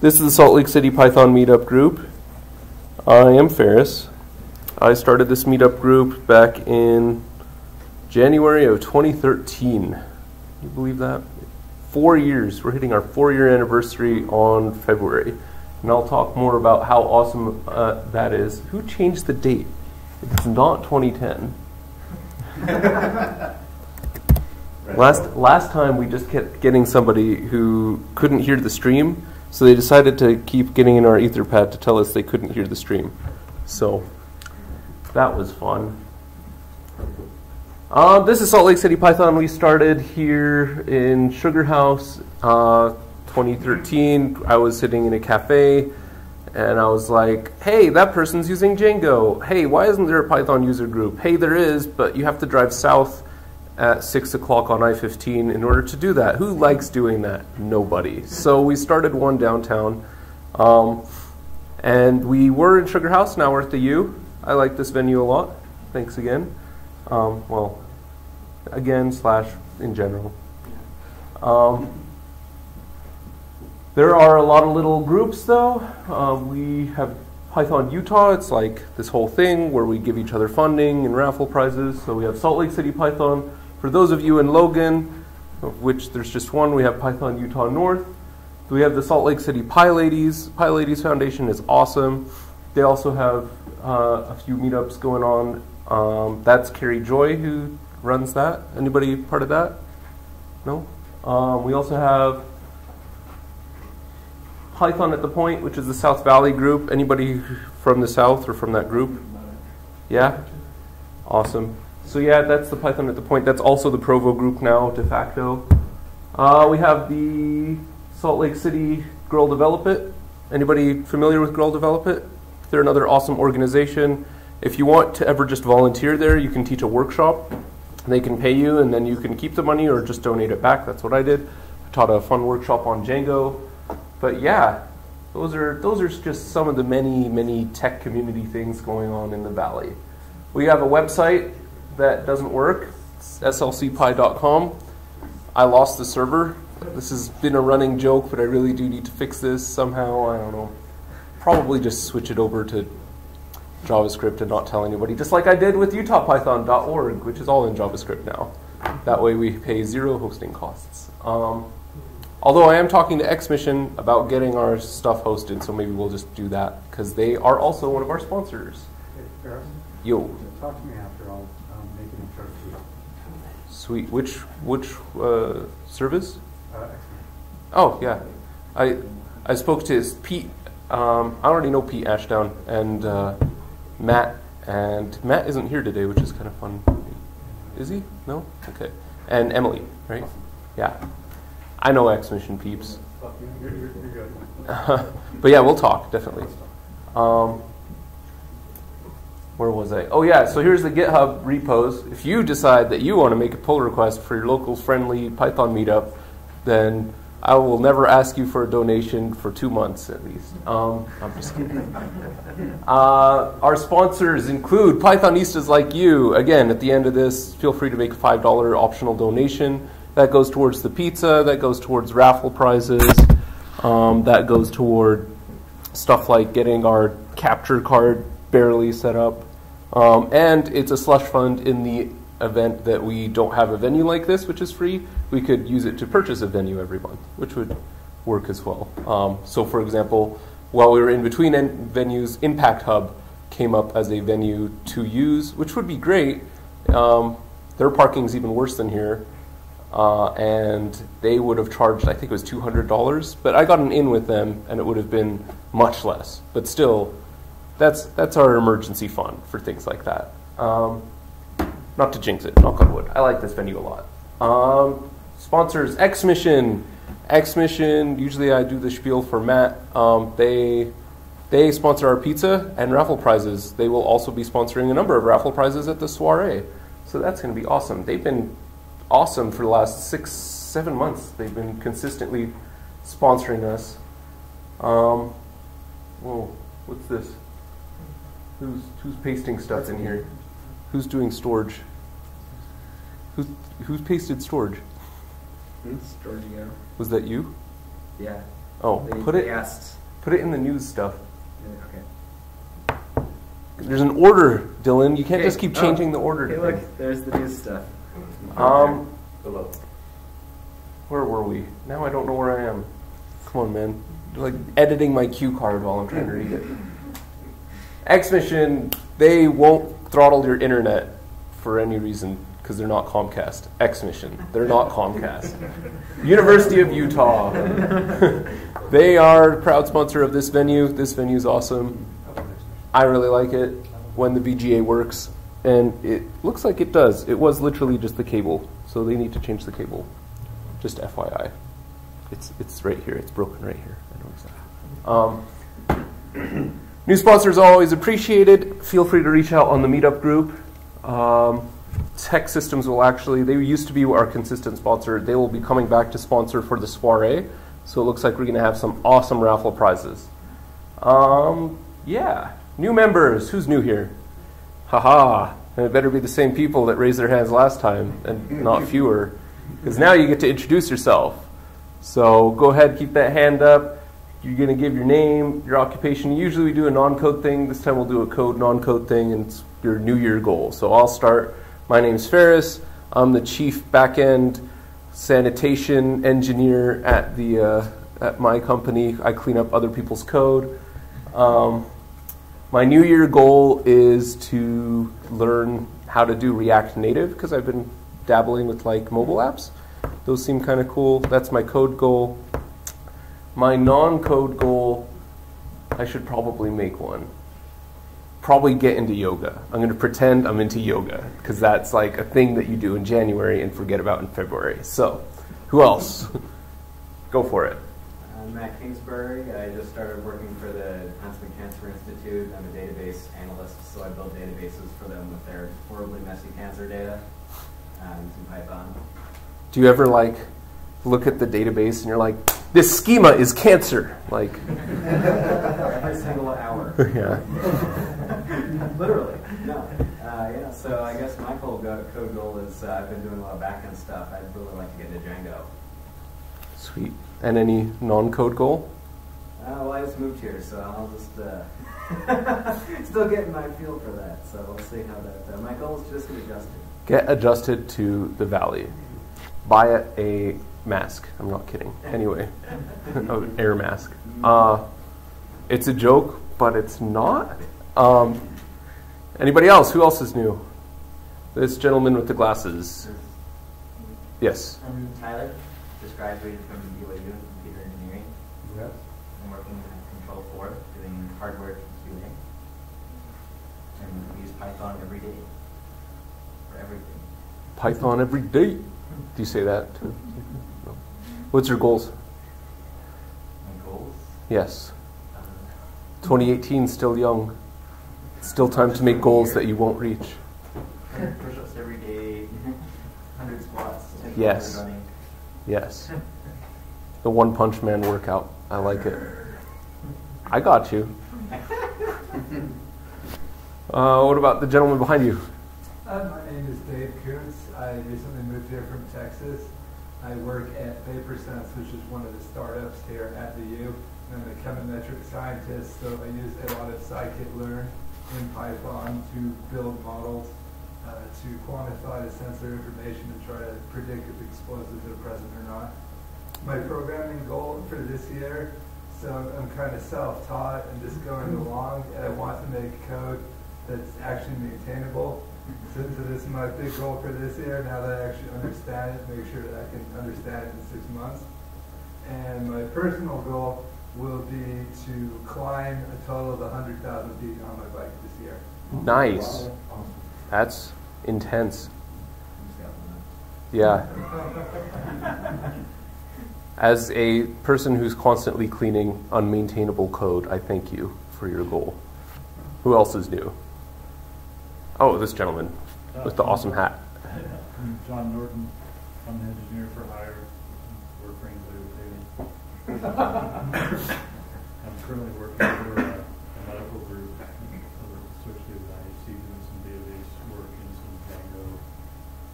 This is the Salt Lake City Python Meetup Group. I am Ferris. I started this meetup group back in January of 2013. Can you believe that? Four years. We're hitting our four year anniversary on February. And I'll talk more about how awesome uh, that is. Who changed the date? It's not 2010. last, last time we just kept getting somebody who couldn't hear the stream, so they decided to keep getting in our Etherpad to tell us they couldn't hear the stream. So that was fun. Uh, this is Salt Lake City Python. We started here in Sugar House uh, 2013. I was sitting in a cafe and I was like, hey, that person's using Django. Hey, why isn't there a Python user group? Hey, there is, but you have to drive south at 6 o'clock on I 15 in order to do that. Who likes doing that? Nobody. So we started one downtown. Um, and we were in Sugar House, now we're at the U. I like this venue a lot. Thanks again. Um, well, again, slash in general. Um, there are a lot of little groups though. Uh, we have Python Utah, it's like this whole thing where we give each other funding and raffle prizes. So we have Salt Lake City Python. For those of you in Logan, of which there's just one, we have Python Utah North. We have the Salt Lake City PyLadies. Pi Ladies Foundation is awesome. They also have uh, a few meetups going on. Um, that's Carrie Joy who runs that. Anybody part of that? No? Um, we also have Python at the Point, which is the South Valley group. Anybody from the South or from that group? Yeah? Awesome. So yeah, that's the Python at the Point. That's also the Provo group now, de facto. Uh, we have the Salt Lake City Girl Develop It. Anybody familiar with Girl Develop It? They're another awesome organization. If you want to ever just volunteer there, you can teach a workshop. They can pay you, and then you can keep the money or just donate it back. That's what I did. I taught a fun workshop on Django. But yeah, those are those are just some of the many many tech community things going on in the valley. We have a website that doesn't work. It's slcpi.com. I lost the server. This has been a running joke, but I really do need to fix this somehow. I don't know. Probably just switch it over to JavaScript and not tell anybody, just like I did with utahpython.org, which is all in JavaScript now. That way we pay zero hosting costs. Um, although I am talking to XMission about getting our stuff hosted, so maybe we'll just do that because they are also one of our sponsors. Yo. Talk to me after I'll um, make an intro to you. Sweet. Which which uh, service? Uh, Oh yeah, I I spoke to Pete. Um, I already know Pete Ashdown and uh, Matt, and Matt isn't here today, which is kind of fun. Is he? No. Okay. And Emily, right? Yeah. I know X Mission peeps. but yeah, we'll talk definitely. Um, where was I? Oh yeah, so here's the GitHub repos. If you decide that you want to make a pull request for your local friendly Python meetup, then I will never ask you for a donation for two months at least. Um, I'm just kidding. Uh, our sponsors include Pythonistas like you. Again, at the end of this, feel free to make a $5 optional donation. That goes towards the pizza, that goes towards raffle prizes, um, that goes toward stuff like getting our capture card barely set up. Um, and it's a slush fund in the event that we don't have a venue like this, which is free. We could use it to purchase a venue every month, which would work as well. Um, so, for example, while we were in between en- venues, Impact Hub came up as a venue to use, which would be great. Um, their parking is even worse than here. Uh, and they would have charged, I think it was $200, but I got an in with them and it would have been much less. But still, that's, that's our emergency fund for things like that. Um, not to jinx it, knock on wood. I like this venue a lot. Um, sponsors X Mission. X Mission, usually I do the spiel for Matt. Um, they, they sponsor our pizza and raffle prizes. They will also be sponsoring a number of raffle prizes at the soiree. So that's going to be awesome. They've been awesome for the last six, seven months. They've been consistently sponsoring us. Um, whoa, what's this? Who's who's pasting stuff in here? Who's doing storage? Who's who's pasted storage? It's Giorgio. Was that you? Yeah. Oh, They, put they it asked. put it in the news stuff. Okay. There's an order, Dylan. You can't Okay. just keep Oh. changing the order. Hey, to look, there's the news stuff. Um, Below. where were we? Now I don't know where I am. Come on, man. Like editing my cue card while I'm trying to read it. X Mission, they won't throttle your internet for any reason because they're not Comcast. X Mission, they're not Comcast. University of Utah, they are a proud sponsor of this venue. This venue is awesome. I really like it when the VGA works, and it looks like it does. It was literally just the cable, so they need to change the cable. Just FYI, it's it's right here. It's broken right here. I know exactly. Um, new sponsors are always appreciated. Feel free to reach out on the meetup group. Um, TEKsystems will actually, they used to be our consistent sponsor. They will be coming back to sponsor for the soiree. So it looks like we're going to have some awesome raffle prizes. Um, yeah. New members. Who's new here? Haha. And it better be the same people that raised their hands last time and not fewer. Because now you get to introduce yourself. So go ahead, keep that hand up. You're going to give your name, your occupation. Usually we do a non code thing. This time we'll do a code non code thing, and it's your New Year goal. So I'll start. My name's Ferris. I'm the chief backend sanitation engineer at, the, uh, at my company. I clean up other people's code. Um, my New Year goal is to learn how to do React Native because I've been dabbling with like mobile apps. Those seem kind of cool. That's my code goal. My non code goal, I should probably make one. Probably get into yoga. I'm going to pretend I'm into yoga because that's like a thing that you do in January and forget about in February. So, who else? Go for it. I'm Matt Kingsbury. I just started working for the Huntsman Cancer Institute. I'm a database analyst, so I build databases for them with their horribly messy cancer data um, using Python. Do you ever like look at the database and you're like, this schema is cancer? Like, Every single hour. yeah. Literally. No. Uh, yeah, so I guess my whole go- code goal is uh, I've been doing a lot of backend stuff. I'd really like to get into Django. Sweet. And any non code goal? Uh, well, I just moved here, so I'll just uh, still getting my feel for that. So we'll see how that. Uh, my goal is just to get adjusted. Get adjusted to the valley. Buy a mask. I'm not kidding. Anyway, an air mask. Uh, it's a joke, but it's not. Um, anybody else? Who else is new? This gentleman with the glasses. Yes. I'm Tyler, just graduated from BYU in computer engineering. Yes. I'm working at Control 4, doing hardware computing. And we use Python every day for everything. Python every day. Do you say that too? No. What's your goals? My goals, Yes. um, 2018 still young. Still time to make goals that you won't reach. 100 push-ups every day, 100 squats, 10 Yes. running. Yes. The One Punch Man workout. I like it. I got you. Uh, what about the gentleman behind you? Uh, my name is Dave Koontz. I recently moved here from Texas. I work at Vaporsens, which is one of the startups here at the U. I'm a chemometric scientist, so I use a lot of scikit-learn in Python to build models uh, to quantify the sensor information and try to predict if explosives are present or not. My programming goal for this year, so I'm kind of self-taught and just going along, and I want to make code that's actually maintainable. So, so this is my big goal for this year. Now that I actually understand it, make sure that I can understand it in six months. And my personal goal will be to climb a total of 100,000 feet on my bike this year. Nice. That's intense. I'm just out Yeah. As a person who's constantly cleaning unmaintainable code, I thank you for your goal. Who else is new? Oh, this gentleman with the awesome hat. I'm John Norton. I'm an engineer for hire. We're frankly with. I'm currently working for a, a medical group associated with IHC doing some database work and some Django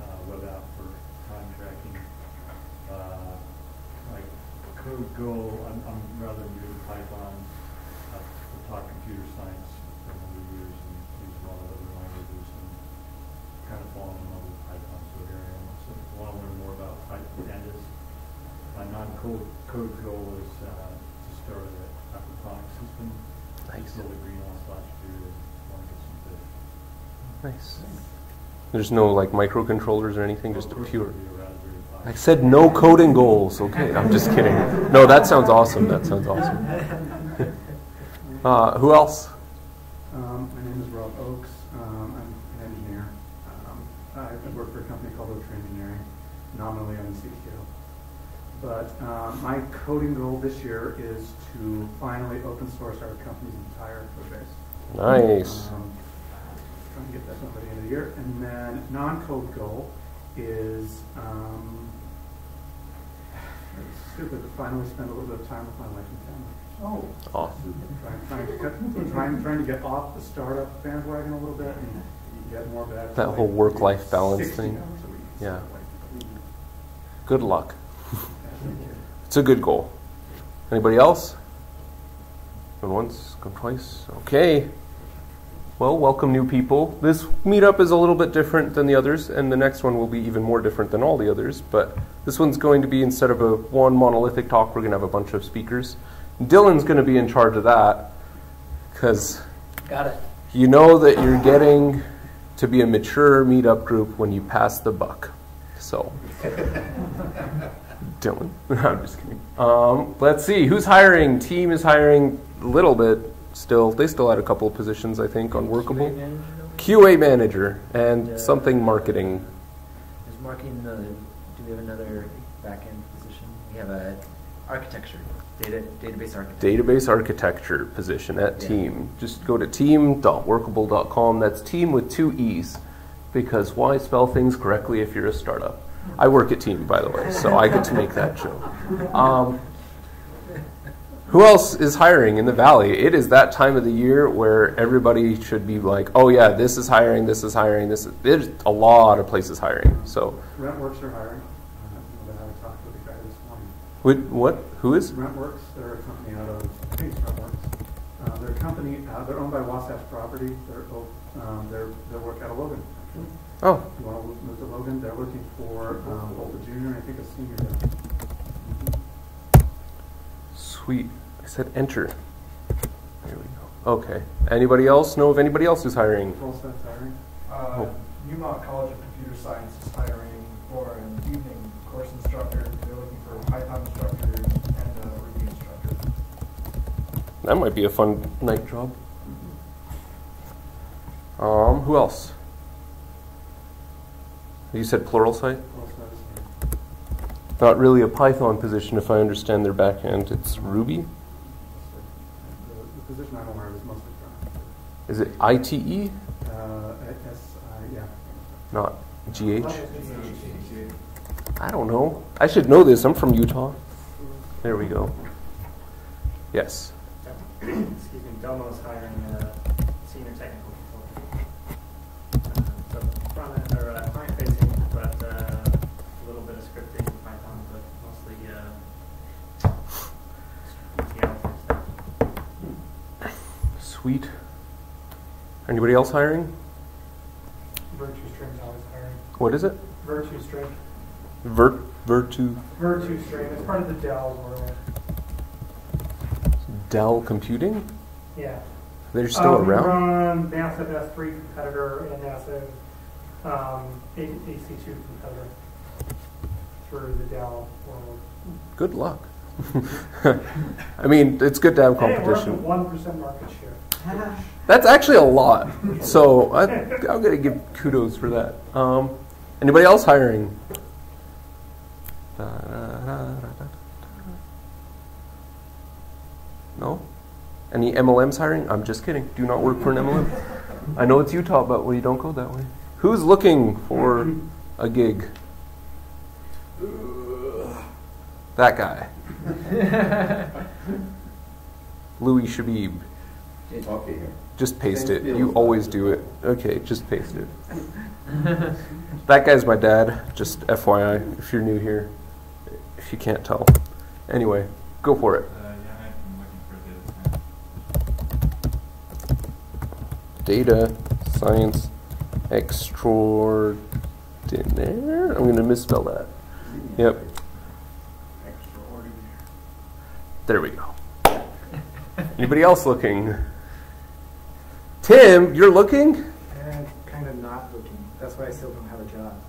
uh, web app for time tracking. Uh, my non-code goal, I'm, I'm rather new to Python. I've taught computer science for a number of years and used a lot of other languages and kind of fallen in love with Python, so here I am. So I want to learn more about Python pandas. My non-code code goal is uh, to start an aquaponic system. Nice. sold a greenhouse last year and want to get some fish. Nice. There's no like microcontrollers or anything, just a pure. there'll be a Raspberry Pi. I said no coding goals. Okay, I'm just kidding. No, that sounds awesome. That sounds awesome. Uh, who else? Um, my name is Rob Oakes. Um, I'm an engineer. Um, I I work for a company called Oaktree Engineering, nominally I'm the CTO. But um, my coding goal this year is to finally open source our company's entire code base. Nice. Um, Trying to get that done by the end of the year. And then non-code goal is, um, it's stupid, to finally spend a little bit of time with my wife and family. Oh. Awesome. Trying, trying to cut, trying, trying to get off the startup bandwagon a little bit and get more back. to That whole work-life balance thing. hours a week. Yeah. Good luck. Yeah, thank you. It's a good goal. Anybody else? Going once, going twice. Okay. Well, welcome new people. This meetup is a little bit different than the others, and the next one will be even more different than all the others. But this one's going to be instead of a one monolithic talk, we're going to have a bunch of speakers. Dylan's going to be in charge of that because Got it. you know that you're getting to be a mature meetup group when you pass the buck. So, Dylan, I'm just kidding. Um, let's see, who's hiring? Teem is hiring a little bit still. They still had a couple of positions, I think, on Workable. QA manager and And, uh, something marketing. Is marketing the, do we have another back-end position? We have a architecture, data, database architect. Database architecture position at Yeah. Teem. Just go to teem.workable.com. That's teem with two E's. Because why spell things correctly if you're a startup? I work at Teem, by the way, so I get to make that joke. Um, who else is hiring in the valley? It is that time of the year where everybody should be like, "Oh yeah, this is hiring, this is hiring, this is." There's a lot of places hiring. So, Rentworks are hiring. I haven't talked with the guy this morning. what? what who is? Rentworks, they're a company out of, I think it's Rentworks. Uh, they're a company, uh, they're owned by Wasatch Property. They're, o- um, they're, they work out of Logan. Actually. Oh, If you want to move to Logan, they're looking for, um, both a junior and I think a senior guy. Sweet. I said enter. There we go. Okay. Anybody else know of anybody else who's hiring? Full set hiring. Uh, Neumont College of Computer Science is hiring for an evening course instructor. They're looking for a Python instructor and a Ruby instructor. That might be a fun night job. Um, who else? You said Pluralsight? Full set is hiring. Not really a Python position if I understand their backend. It's Ruby. The, position I'm aware of is mostly. Is it ITE? Uh, S, I, yeah. Not GH? I don't know. I should know this. I'm from Utah. There we go. Yes. excuse me, hiring a senior technical consultant. Uh, So front end, or uh, client facing, but uh, a little bit of scripting in Python, but mostly uh, ETL type stuff. Sweet. Anybody else hiring? Virtue Stream's always hiring. What is it? Virtustream. Vert Virtu Virtustream, it's part of the Dell world. Dell Computing? Yeah. They're still Um, around? Run massive S3 competitor and massive um, EC2 competitor through the Dell world. Good luck. I mean, it's good to have Hey, we're up to competition. one percent market share. That's actually a lot. So I, I'm going to give kudos for that. Um, anybody else hiring? No? Any MLMs hiring? I'm just kidding. Do not work for an MLM. I know it's Utah, but we don't go that way. Who's looking for a gig? That guy. Louis Shabib. Okay. Just paste it. You always do it. Okay, just paste it. that guy's my dad, just FYI, if you're new here, if you can't tell. Anyway, Go for it. Uh, yeah, for data science. Data extraordinaire. I'm going to misspell that. Yep. Extraordinary. There we go. Anybody else looking? Tim, you're looking? Eh, and kind of not looking. That's why I still don't have a job.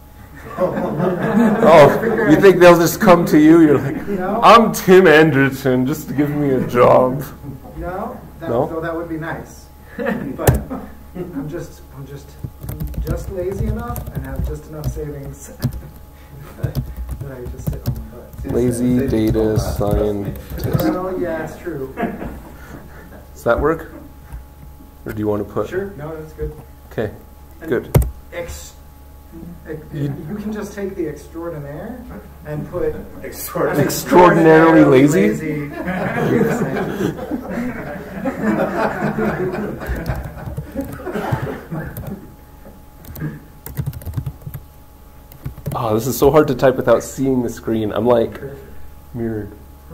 Oh, you think they'll just come to you? You're like, No. I'm Tim Anderson, just give me a job. No, that, No? though that would be nice. but I'm just, I'm just, I'm just lazy enough and have just enough savings that I just sit on my butt. Lazy data scientist. Well, yeah, it's true. Does that work? Or do you want to put? Sure, no, that's good. Okay, good. Ex, ex- you can just take the extraordinaire and put an Extraordinarily lazy? lazy Oh, this is so hard to type without seeing the screen. I'm like mirrored.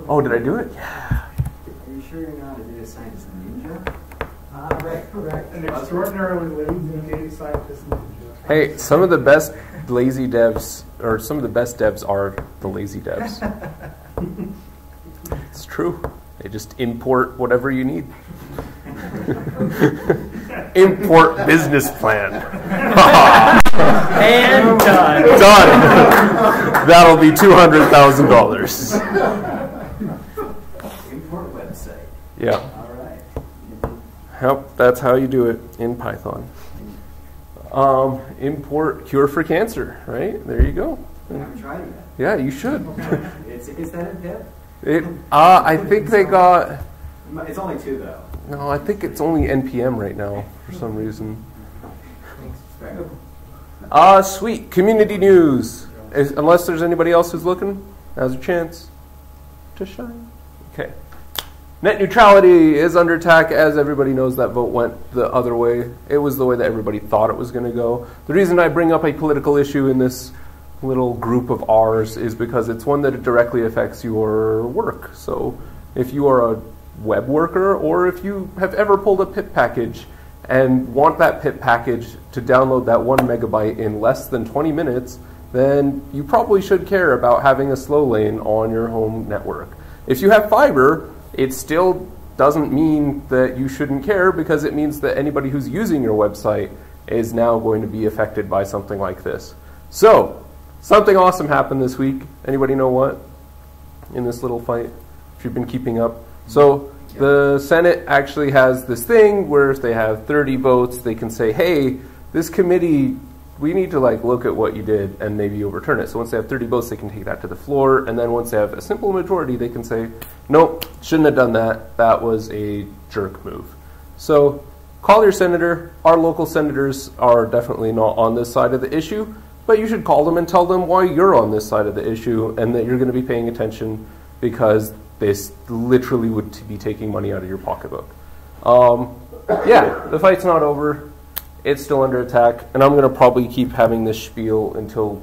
Oh, did I do it? Yeah. Are you sure you're not a data scientist ninja? Ah, right, correct. An extraordinarily lazy data scientist. Hey, some of the best lazy devs, or some of the best devs are the lazy devs. it's true. They just import whatever you need. import business plan. And done. Done. That'll be two hundred thousand dollars. Import website. Yeah. Yep, that's how you do it in Python. Um, import cure for cancer, right? There you go. I haven't tried it Yeah, you should. Is that in? It. Uh, I think they got. It's only two though. No, I think it's only NPM right now for some reason. Ah, sweet. Community news. Is, unless there's anybody else who's looking, now's your chance to shine. Okay. Net neutrality is under attack. As everybody knows, that vote went the other way. It was the way that everybody thought it was going to go. The reason I bring up a political issue in this little group of ours is because it's one that directly affects your work. So if you are a web worker or if you have ever pulled a pip package and want that pip package to download that one megabyte in less than 20 minutes, then you probably should care about having a slow lane on your home network. If you have fiber, it still doesn't mean that you shouldn't care because it means that anybody who's using your website is now going to be affected by something like this. So, something awesome happened this week. Anybody know what? In this little fight, if you've been keeping up. So, the Senate actually has this thing where if they have 30 votes, they can say, hey, this committee, we need to like look at what you did and maybe overturn it. So once they have 30 votes, they can take that to the floor. And then once they have a simple majority, they can say, nope, shouldn't have done that. That was a jerk move. So call your senator. Our local senators are definitely not on this side of the issue, but you should call them and tell them why you're on this side of the issue and that you're going to be paying attention because they literally would be taking money out of your pocketbook. Um, yeah, the fight's not over. It's still under attack, and I'm going to probably keep having this spiel until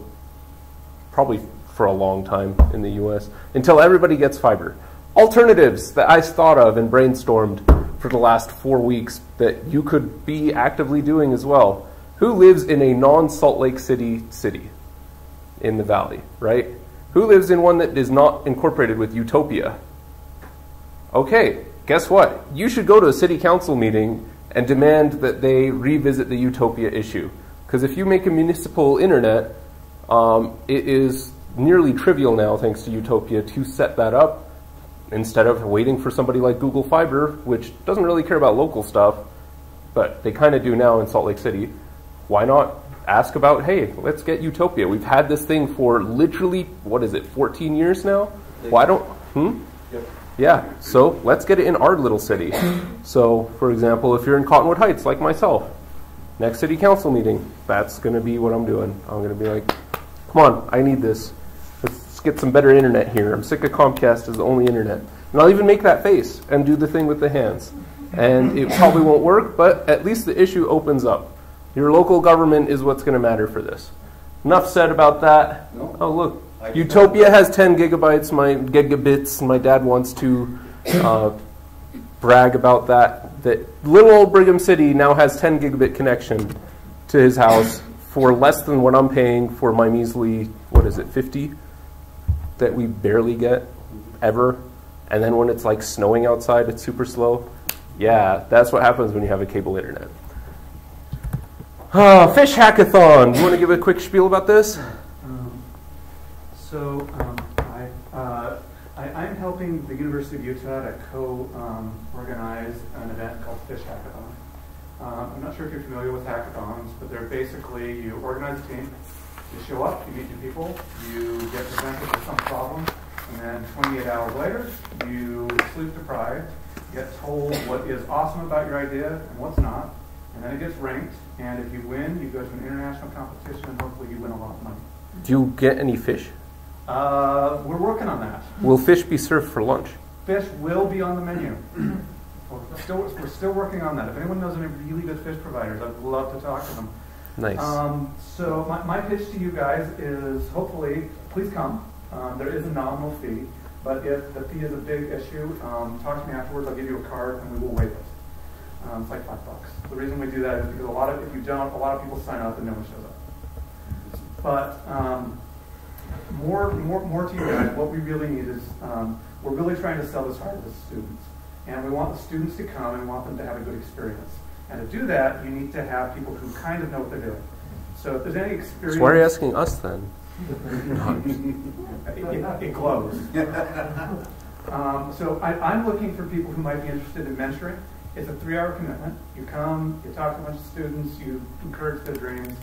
probably for a long time in the US until everybody gets fiber. Alternatives that I thought of and brainstormed for the last four weeks that you could be actively doing as well. Who lives in a non Salt Lake City city in the valley, right? Who lives in one that is not incorporated with Utopia? Okay, guess what? You should go to a city council meeting and demand that they revisit the Utopia issue. Because if you make a municipal internet, um, it is nearly trivial now, thanks to Utopia, to set that up instead of waiting for somebody like Google Fiber, which doesn't really care about local stuff, but they kind of do now in Salt Lake City. Why not ask about, hey, let's get Utopia? We've had this thing for literally, what is it, 14 years now? Why don't, hmm? Yeah, so let's get it in our little city. so, for example, if you're in Cottonwood Heights, like myself, next city council meeting, that's going to be what I'm doing. I'm going to be like, come on, I need this. Let's get some better internet here. I'm sick of Comcast as the only internet. And I'll even make that face and do the thing with the hands. And it probably won't work, but at least the issue opens up. Your local government is what's going to matter for this. Enough said about that. No. Oh, look. Utopia has 10 gigabytes, my gigabits. My dad wants to uh, brag about that. That little old Brigham City now has 10 gigabit connection to his house for less than what I'm paying for my measly, what is it, 50 that we barely get ever. And then when it's like snowing outside, it's super slow. Yeah, that's what happens when you have a cable internet. Uh, Fish Hackathon. You want to give a quick spiel about this? Um, So, um, I, uh, I, I'm helping the University of Utah to co-organize an event called Fish Hackathon. Um, I'm not sure if you're familiar with hackathons, but they're basically, you organize a team, you show up, you meet new people, you get presented with some problem, and then 28 hours later, you sleep deprived, get told what is awesome about your idea and what's not, and then it gets ranked, and if you win, you go to an international competition, and hopefully you win a lot of money. Do you get any fish? Uh, we're working on that. Will fish be served for lunch? Fish will be on the menu. We're still, we're still working on that. If anyone knows any really good fish providers, I'd love to talk to them. Nice. Um, so my, my pitch to you guys is hopefully, please come. Um, there is a nominal fee, but if the fee is a big issue, um, talk to me afterwards. I'll give you a card and we will waive it. Um, it's like five bucks. The reason we do that is because a lot of, if you don't, a lot of people sign up and no one shows up. But um, more, more, more to you guys, what we really need is, um, we're really trying to sell this hard to the students. And we want the students to come and want them to have a good experience. And to do that, you need to have people who kind of know what they're doing. So if there's any experience. So why are you asking us then? it, it glows. um, so I, I'm looking for people who might be interested in mentoring. It's a three-hour commitment. You come, you talk to a bunch of students, you encourage their dreams,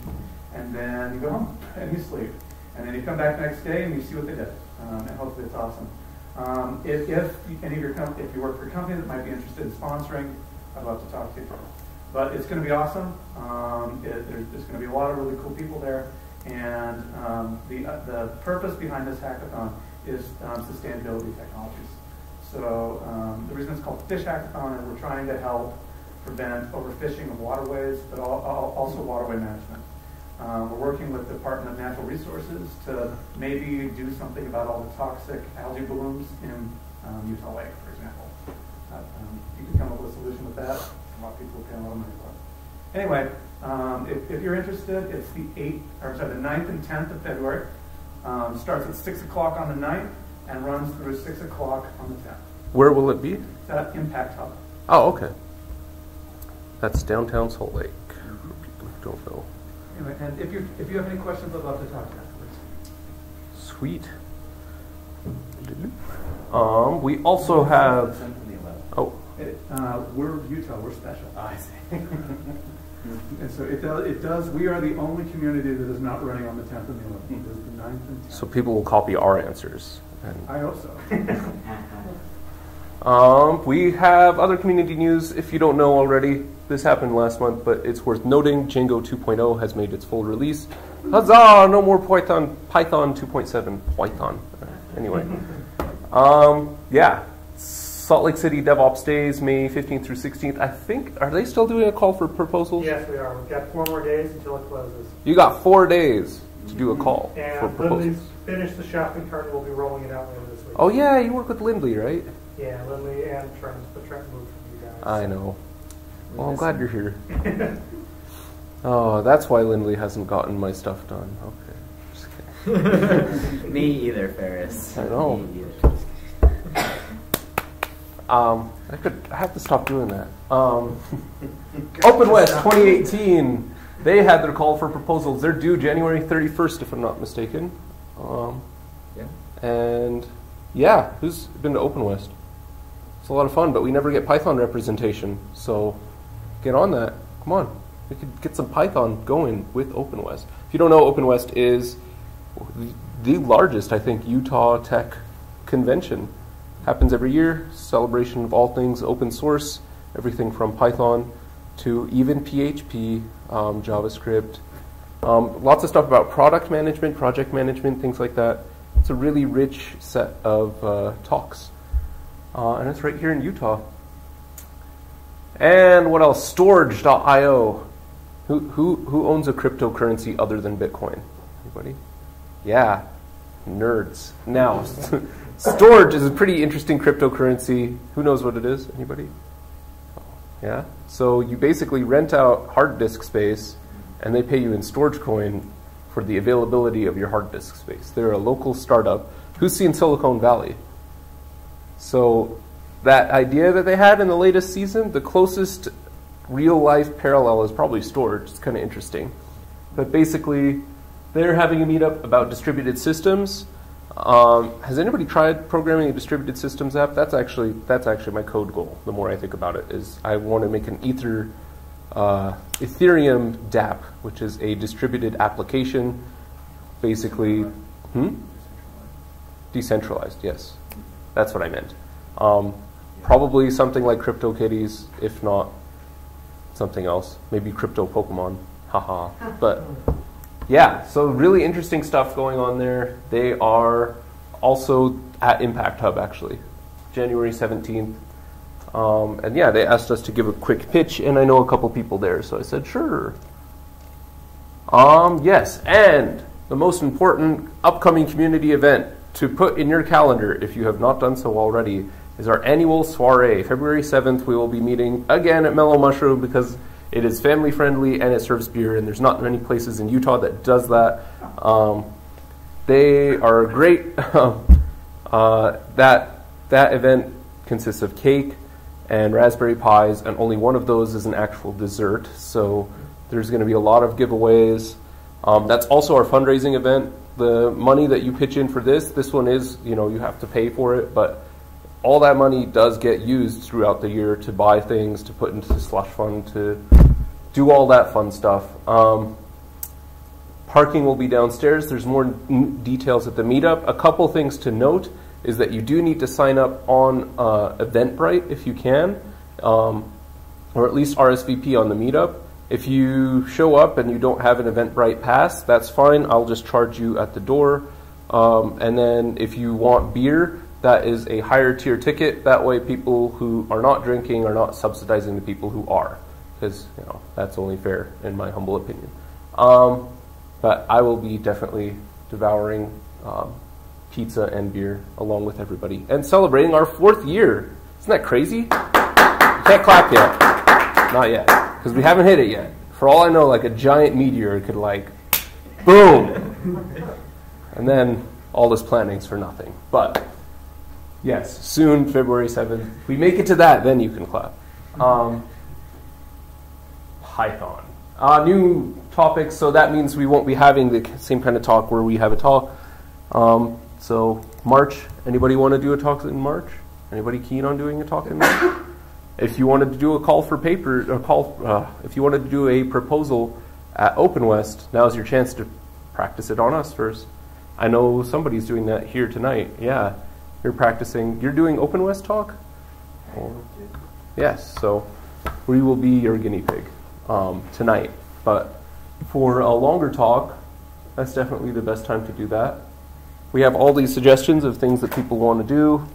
and then you go home and you sleep. And then you come back next day and you see what they did. Um, and hopefully it's awesome. Um, if, if any of your if you work for a company that might be interested in sponsoring, I'd love to talk to you. But it's going to be awesome. Um, it, there's, there's going to be a lot of really cool people there. And um, the, uh, the purpose behind this hackathon is um, sustainability technologies. So um, the reason it's called Fish Hackathon is we're trying to help prevent overfishing of waterways, but al- al- also waterway management. Uh, we're working with the Department of Natural Resources to maybe do something about all the toxic algae blooms in um, Utah Lake, for example. Uh, um, you can come up with a solution with that. A lot of people pay a lot of money for it. Anyway, um, if, if you're interested, it's the 8th, or sorry, the 9th and 10th of February. Um, starts at 6 o'clock on the 9th and runs through 6 o'clock on the 10th. Where will it be? It's at Impact Hub. Oh, okay. That's downtown Salt Lake. People don't know. Anyway, and if you, if you have any questions, I'd love to talk to you afterwards. Sweet. Um, we also have. Oh, It, uh, we're Utah, we're special. I see. And so it does, it does, we are the only community that is not running on the 10th and the 11th. It is the 9th and 10th. so people will copy our answers. And, I hope so. um, we have other community news. If you don't know already, this happened last month, but it's worth noting. Django 2.0 has made its full release. Huzzah! No more Python. Python 2.7. Python. Anyway, um, yeah. Salt Lake City DevOps Days, May 15th through 16th. I think, are they still doing a call for proposals? Yes, we are. We've got four more days until it closes. You got four days to do a call for And proposals. Lindley's finished the shopping cart and we'll be rolling it out later this week. Oh, yeah, you work with Lindley, right? Yeah, Lindley and Trent, but Trent moved from you guys. I know. Well, I'm glad you're here. Oh, that's why Lindley hasn't gotten my stuff done. Okay. Just kidding. Me either, Ferris. I know. Me either. Um, I could. I have to stop doing that. Um, Open West 2018. They had their call for proposals. They're due January 31st, if I'm not mistaken. Um, Yeah. and yeah, who's been to Open West? It's a lot of fun, but we never get Python representation. So get on that. Come on. We could get some Python going with Open West. If you don't know, Open West is the- the largest, I think, Utah tech convention. Happens every year. Celebration of all things open source, everything from Python to even PHP, um, JavaScript. Um, lots of stuff about product management, project management, things like that. It's a really rich set of uh, talks. Uh, and it's right here in Utah. And what else? Storj.io. Who, who, who owns a cryptocurrency other than Bitcoin? Anybody? Yeah. nerds. Now, Storj is a pretty interesting cryptocurrency. Who knows what it is? Anybody? Yeah. So you basically rent out hard disk space, and they pay you in Storj coin for the availability of your hard disk space. They're a local startup. Who's seen Silicon Valley? So that idea that they had in the latest season, the closest real life parallel is probably Storj. It's kind of interesting. But basically, they're having a meetup about distributed systems. Um, has anybody tried programming a distributed systems app? That's actually that's actually my code goal. The more I think about it, is I want to make an Ether uh, Ethereum DApp, which is a distributed application, basically. Hmm? Decentralized, yes. That's what I meant. Um, probably something like CryptoKitties, if not something else. Maybe Crypto Pokemon. Haha. But yeah, so really interesting stuff going on there. They are also at Impact Hub, actually, January 17th. Um, and yeah, they asked us to give a quick pitch, and I know a couple people there, so I said, sure. Um, yes, and the most important upcoming community event to put in your calendar, if you have not done so already, is our annual soiree. February 7th, we will be meeting again at Mellow Mushroom because it is family friendly and it serves beer, and there's not many places in Utah that does that. Um, they are great. uh, that that event consists of cake and Raspberry Pis, and only one of those is an actual dessert. So there's going to be a lot of giveaways. Um, that's also our fundraising event. The money that you pitch in for this, this one is, you know, you have to pay for it, but all that money does get used throughout the year to buy things, to put into the slush fund, to do all that fun stuff. Um, parking will be downstairs. There's more details at the meetup. A couple things to note is that you do need to sign up on uh, Eventbrite if you can, um, or at least RSVP on the meetup. If you show up and you don't have an Eventbrite pass, that's fine. I'll just charge you at the door. Um, and then if you want beer, that is a higher tier ticket. That way, people who are not drinking are not subsidizing the people who are, because you know that's only fair in my humble opinion. Um, but I will be definitely devouring um, pizza and beer along with everybody and celebrating our fourth year. Isn't that crazy? You can't clap yet, not yet, because we haven't hit it yet. For all I know, like a giant meteor could like, boom, and then all this planning's for nothing. But Yes, soon, February 7th. If we make it to that, then you can clap. Um, Python. Uh, new topics, so that means we won't be having the same kind of talk where we have a talk. Um, so, March, anybody want to do a talk in March? Anybody keen on doing a talk in March? if you wanted to do a call for paper, a call, uh, if you wanted to do a proposal at OpenWest, now's your chance to practice it on us first. I know somebody's doing that here tonight. Yeah. You're practicing. You're doing OpenWest talk? Or, yes. So we will be your guinea pig um, tonight. But for a longer talk, that's definitely the best time to do that. We have all these suggestions of things that people want to do.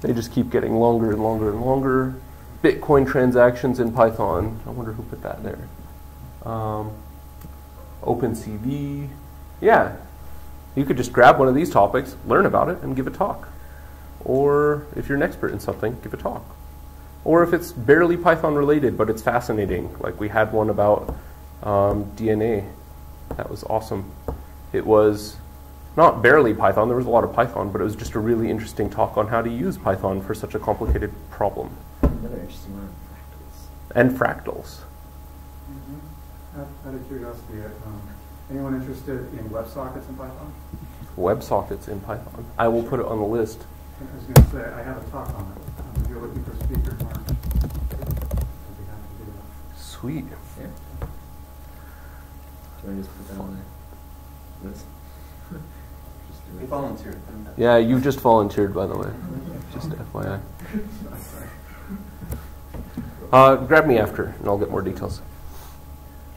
They just keep getting longer and longer and longer. Bitcoin transactions in Python. I wonder who put that there. Um, OpenCV. Yeah, you could just grab one of these topics, learn about it, and give a talk. Or if you're an expert in something, give a talk. Or if it's barely Python related, but it's fascinating, like we had one about um, DNA. That was awesome. It was not barely Python, there was a lot of Python, but it was just a really interesting talk on how to use Python for such a complicated problem. Another interesting one, fractals. And fractals. Out out of curiosity, um, anyone interested in WebSockets in Python? WebSockets in Python. I will put it on the list. I was going to say, I have a talk on it. Um, If you're looking for speakers, Mark, I'd be happy to do that. Sweet. Yeah. Do you just put that on the list? Just do We it. volunteered. Yeah, you just volunteered, by the way. Just FYI. Uh, grab me after, and I'll get more details.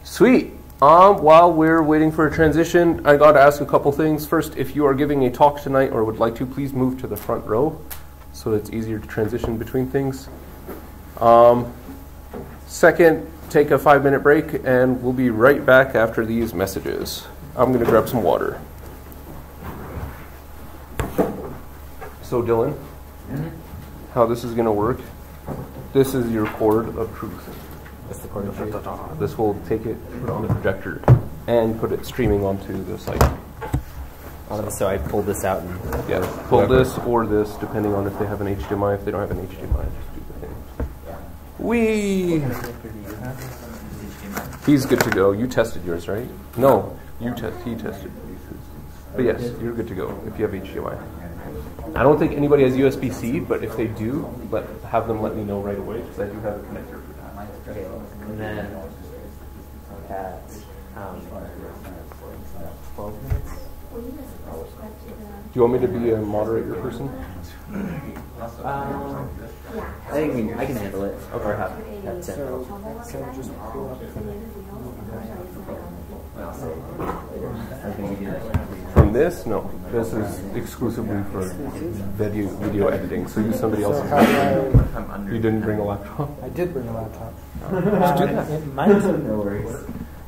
Sweet. Um, while we're waiting for a transition, I got to ask a couple things. First, if you are giving a talk tonight or would like to, please move to the front row so it's easier to transition between things. Um, second, take a five minute break, and we'll be right back after these messages. I'm going to grab some water. So Dylan, how this is going to work? This is your cord of truth. That's the. This will take it, put it on the projector, and put it streaming onto the site. Um, so I pulled this out and Yeah, pull this or this, depending on if they have an HDMI. If they don't have an HDMI, just do the thing. We. He's good to go. You tested yours, right? No, you te- he tested. But yes, you're good to go if you have HDMI. I don't think anybody has USB-C, but if they do, let have them let me know right away because I do have a connector. Okay, and then at um, 12 minutes. Do you want me to be a moderator person? Um, I think we, I can handle it. Or have, have 10. So, can I just pull up I think we do that. From this, no. This is exclusively for video video editing. So use somebody So else's. how do I'm. You didn't bring a laptop. I, I did bring a laptop. Just do Uh, that. It might No worries.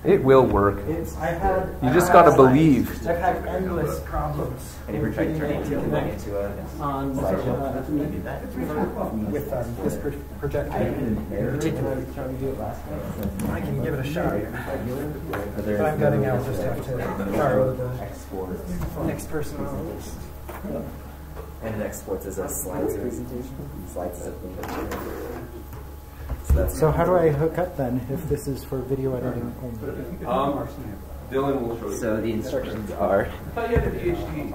It will work. It's, I've had. You I've just gotta believe. I've had endless problems. Have you ever tried turning it into a On, slideshow? You did that? with um, this pro- projector. In particular, trying to do it last night. I can give it a shot. If I'm gutting out, just have to borrow the next person on the list. And it exports as a slides presentation. Slides as a So So how do I hook up then, if this is for video editing only? Um, Dylan will show you. So the instructions are. I thought you had a PhD.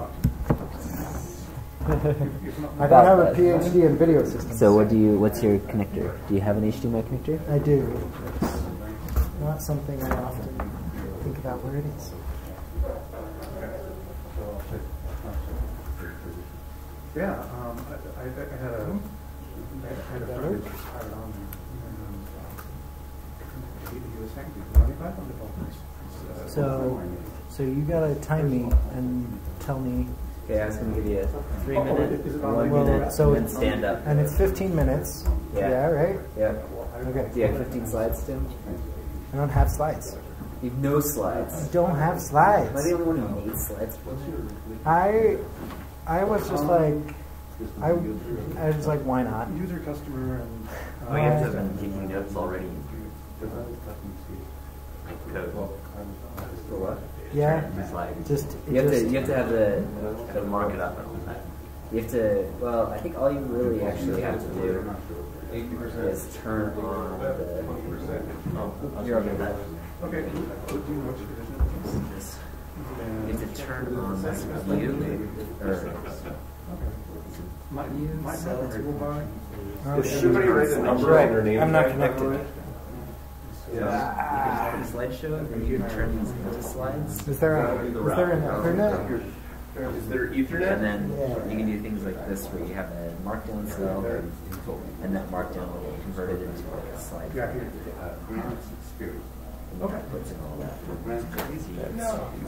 I don't have a PhD in video systems. So what do you? What's your connector? Do you have an HDMI connector? I do. It's not something I often think about where it is. Yeah, um, I, I, I had a, I had a friend who hired on there. and, um, He he was saying, people, running Python developers. Uh, So, so you gotta time me and tell me, Okay, I was gonna give you a three Oh, minute, is it on one Well, minute, so and it- then stand up. and it's 15 minutes. Yeah. Yeah, right? Yeah. Okay. Do you have 15 slides, Tim? I don't have slides. You have no I slides. don't have Am slides. I the only one who made slides? I, I was just like, I, I was like, why not? User, customer, and. Oh, you have to have been taking notes already. For what? Yeah, Slides. just, You have it to, you have to have the, the mark it up and all that. You have to, well, I think all you really actually have to do is turn on the, oh, you're over that. Okay. Do you know which division it is? You have to turn on this view, or, My, my principal by. Okay. Does everybody write a number on their I'm not tag, by connected. Way? yeah. You can put a slideshow, and you can turn these into slides. Is there a, is there an Ethernet? Is there Ethernet? And Ethernet? then Yeah. you can do things like this where you have a markdown cell, and that markdown will convert converted into like a slide. Yeah, here. Uh, okay. Puts in all that.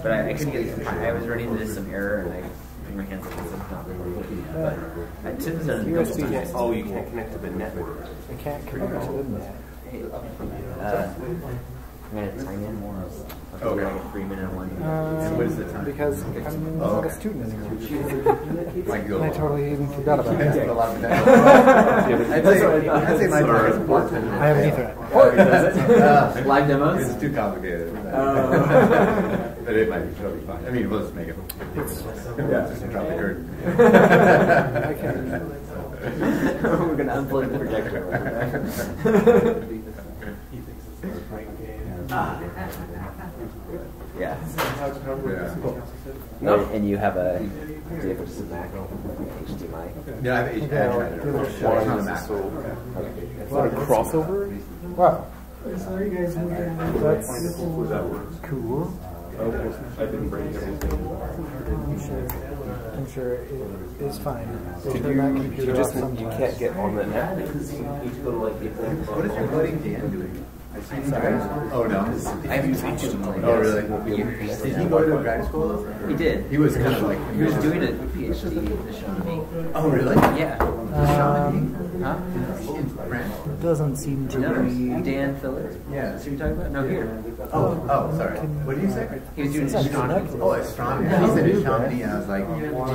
But I, I couldn't get. I was running into some error, and I put my hands up and it's not really working. yet. But I Tim's done it a couple USB. Oh, you can't connect to the network. I can't connect to the net. Hey, uh, I'm gonna time in more. I'll do like a three minute one. Um, because I'm Oh, not a student anymore. And I totally even forgot about that. I'd that. say, I'd say my Sorry. time is more than I have an Ethernet. Uh, Live demos? It's too complicated. Oh. But it might be totally fine. I mean, let's make it. Yeah, just drop the curtain. I can. We're gonna unplug the projector. Yeah. No. And you have a. Do you have a Mac HDMI? Yeah, I have H- I Okay, have I'll it. give it a on the Mac. Is that a crossover? Wow, So you guys moving that's Was that work? cool. I didn't bring everything. I'm sure, I'm sure it is fine. Did you, you just, you can't get on the net you need to go to like the. What is your buddy Dan doing? Oh, no. I haven't talked to him in Oh, really? years. Did he go to grad school? though? He did. He was kind of like. He was doing a PhD in astronomy. Oh, really? Yeah. Um, Huh? it doesn't seem to No, be. Dan Phillips. Yeah. Is who you're talking about? No, here. Oh, oh, sorry. What did you say? He was doing astronomy. Oh, astronomy. He said astronomy, and I was like,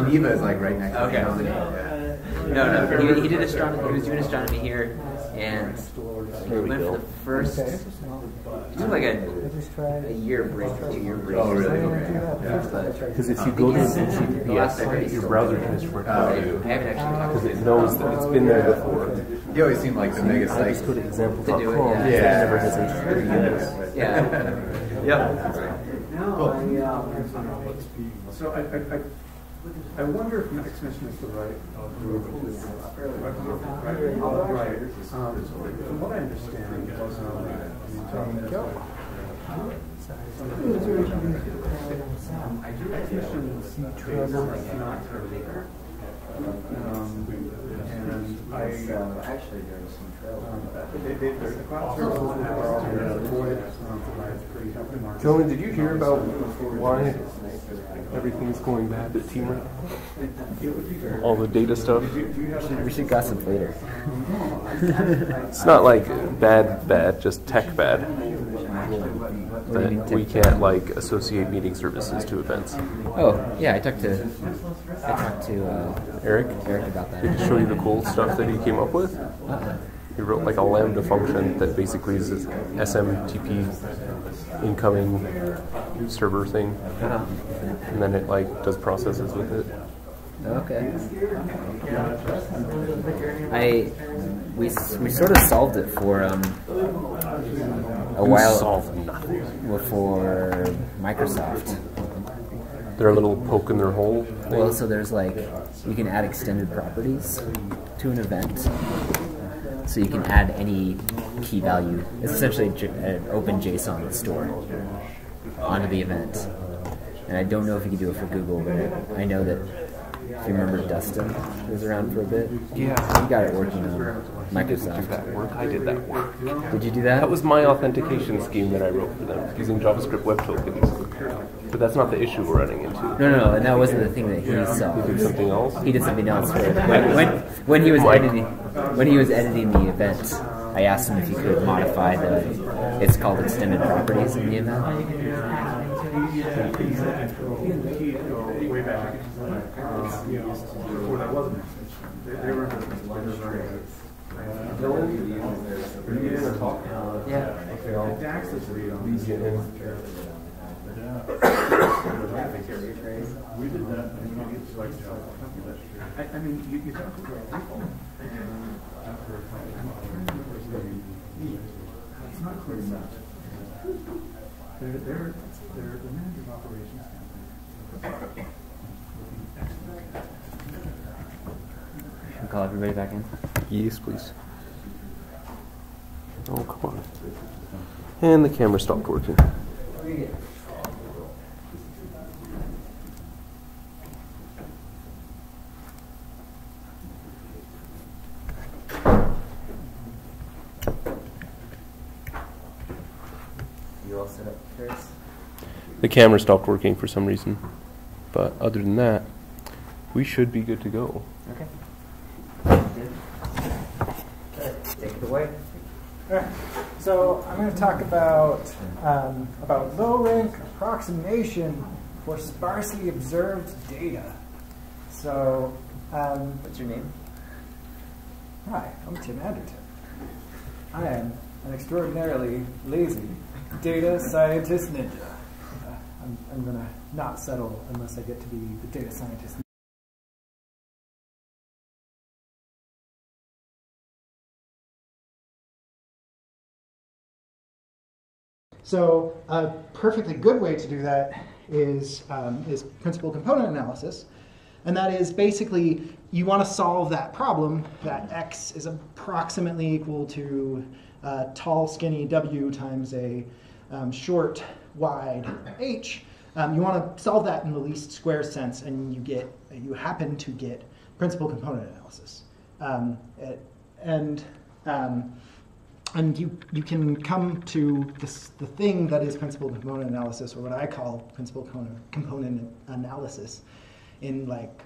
Geneva is like right next to Okay. Chamonix. Yeah. No, no. He, he did astronomy. He was doing astronomy here, and he There we went for the first. He took like a, a year break, two year break. Oh, really? Okay. Yeah. But Because if you go to HTTPS, your browser can just Oh, record it. I haven't actually talked Because it knows that it's been there before. He always seemed like the mega I just psych. go to example.com. To do it, yeah. It Yeah. never has HTTPS. Yeah. Yep. So I, um, I, I, I wonder if Max Mission is the right group to. Right, um, from what I understand, um, um, Mission's not Um, and I, Actually, there was some trail. um, they, they, the cloud services are all deployed, um, provides pretty healthy market. Joey, did you hear about why everything's going bad at Teamwork? All the data stuff? We should gossip later. It's not like bad, bad, just tech bad. That we can't like associate meeting services to events. Oh, yeah, I talked to I talked to uh, Eric, Eric about that. did he show you the cool stuff that he came up with? Uh-uh. He wrote like a lambda function that basically is this SMTP incoming server thing, Uh-huh. and then it like does processes with it. Okay. I we we sort of solved it for um a We while solved nothing. for Microsoft. Their little poke in their hole thing. Well, so there's like you can add extended properties to an event. So you can add any key value. It's essentially an uh, open JSON store onto the event. And I don't know if you can do it for Google, but I know that if you remember Dustin, he was around for a bit. yeah, He got it working on Microsoft. did that work. I did that work. Did you do that? That was my authentication scheme that I wrote for them using JavaScript web tokens. But that's not the issue we're running into. No, no, no, and that wasn't the thing that he They did something else. He did something else. When, when, when he was editing, when he was editing the event, I asked him if he could modify the. It's called extended properties in the event. way back, before that wasn't, they, they were. You needed a talk. Yeah. I'll DAX is read on this. We did that. I, I mean, you, you talk about people, and after a couple it's not clear enough. They're, they're, they're the manager of operations. campaign. Should we call everybody back in? Yes, please. Oh, come on. And the camera stopped working. You all set up, Chris? The camera stopped working for some reason. But other than that, we should be good to go. Okay. Take it away. Alright, so I'm going to talk about um, about low rank approximation for sparsely observed data. So, um, What's your name? hi, I'm Tim Anderton. I am an extraordinarily lazy data scientist ninja. I'm, I'm going to not settle unless I get to be the data scientist. So a perfectly good way to do that is, um, is principal component analysis. And that is basically you want to solve that problem that x is approximately equal to uh, tall, skinny w times a um, short, wide h. Um, you want to solve that in the least square sense, and you get you happen to get principal component analysis. Um, it- and um, and you, you can come to this, the thing that is principal component analysis, or what I call principal component, component analysis, in like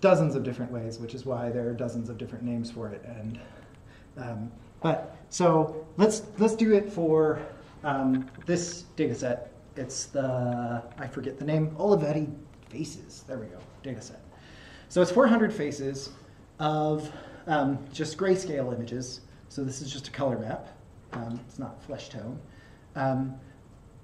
dozens of different ways, which is why there are dozens of different names for it. And um, but so let's let's do it for um, this data set. It's the I forget the name Olivetti faces. There we go. Data set. So it's 400 faces of um, just grayscale images. So this is just a color map. Um, it's not flesh tone. Um,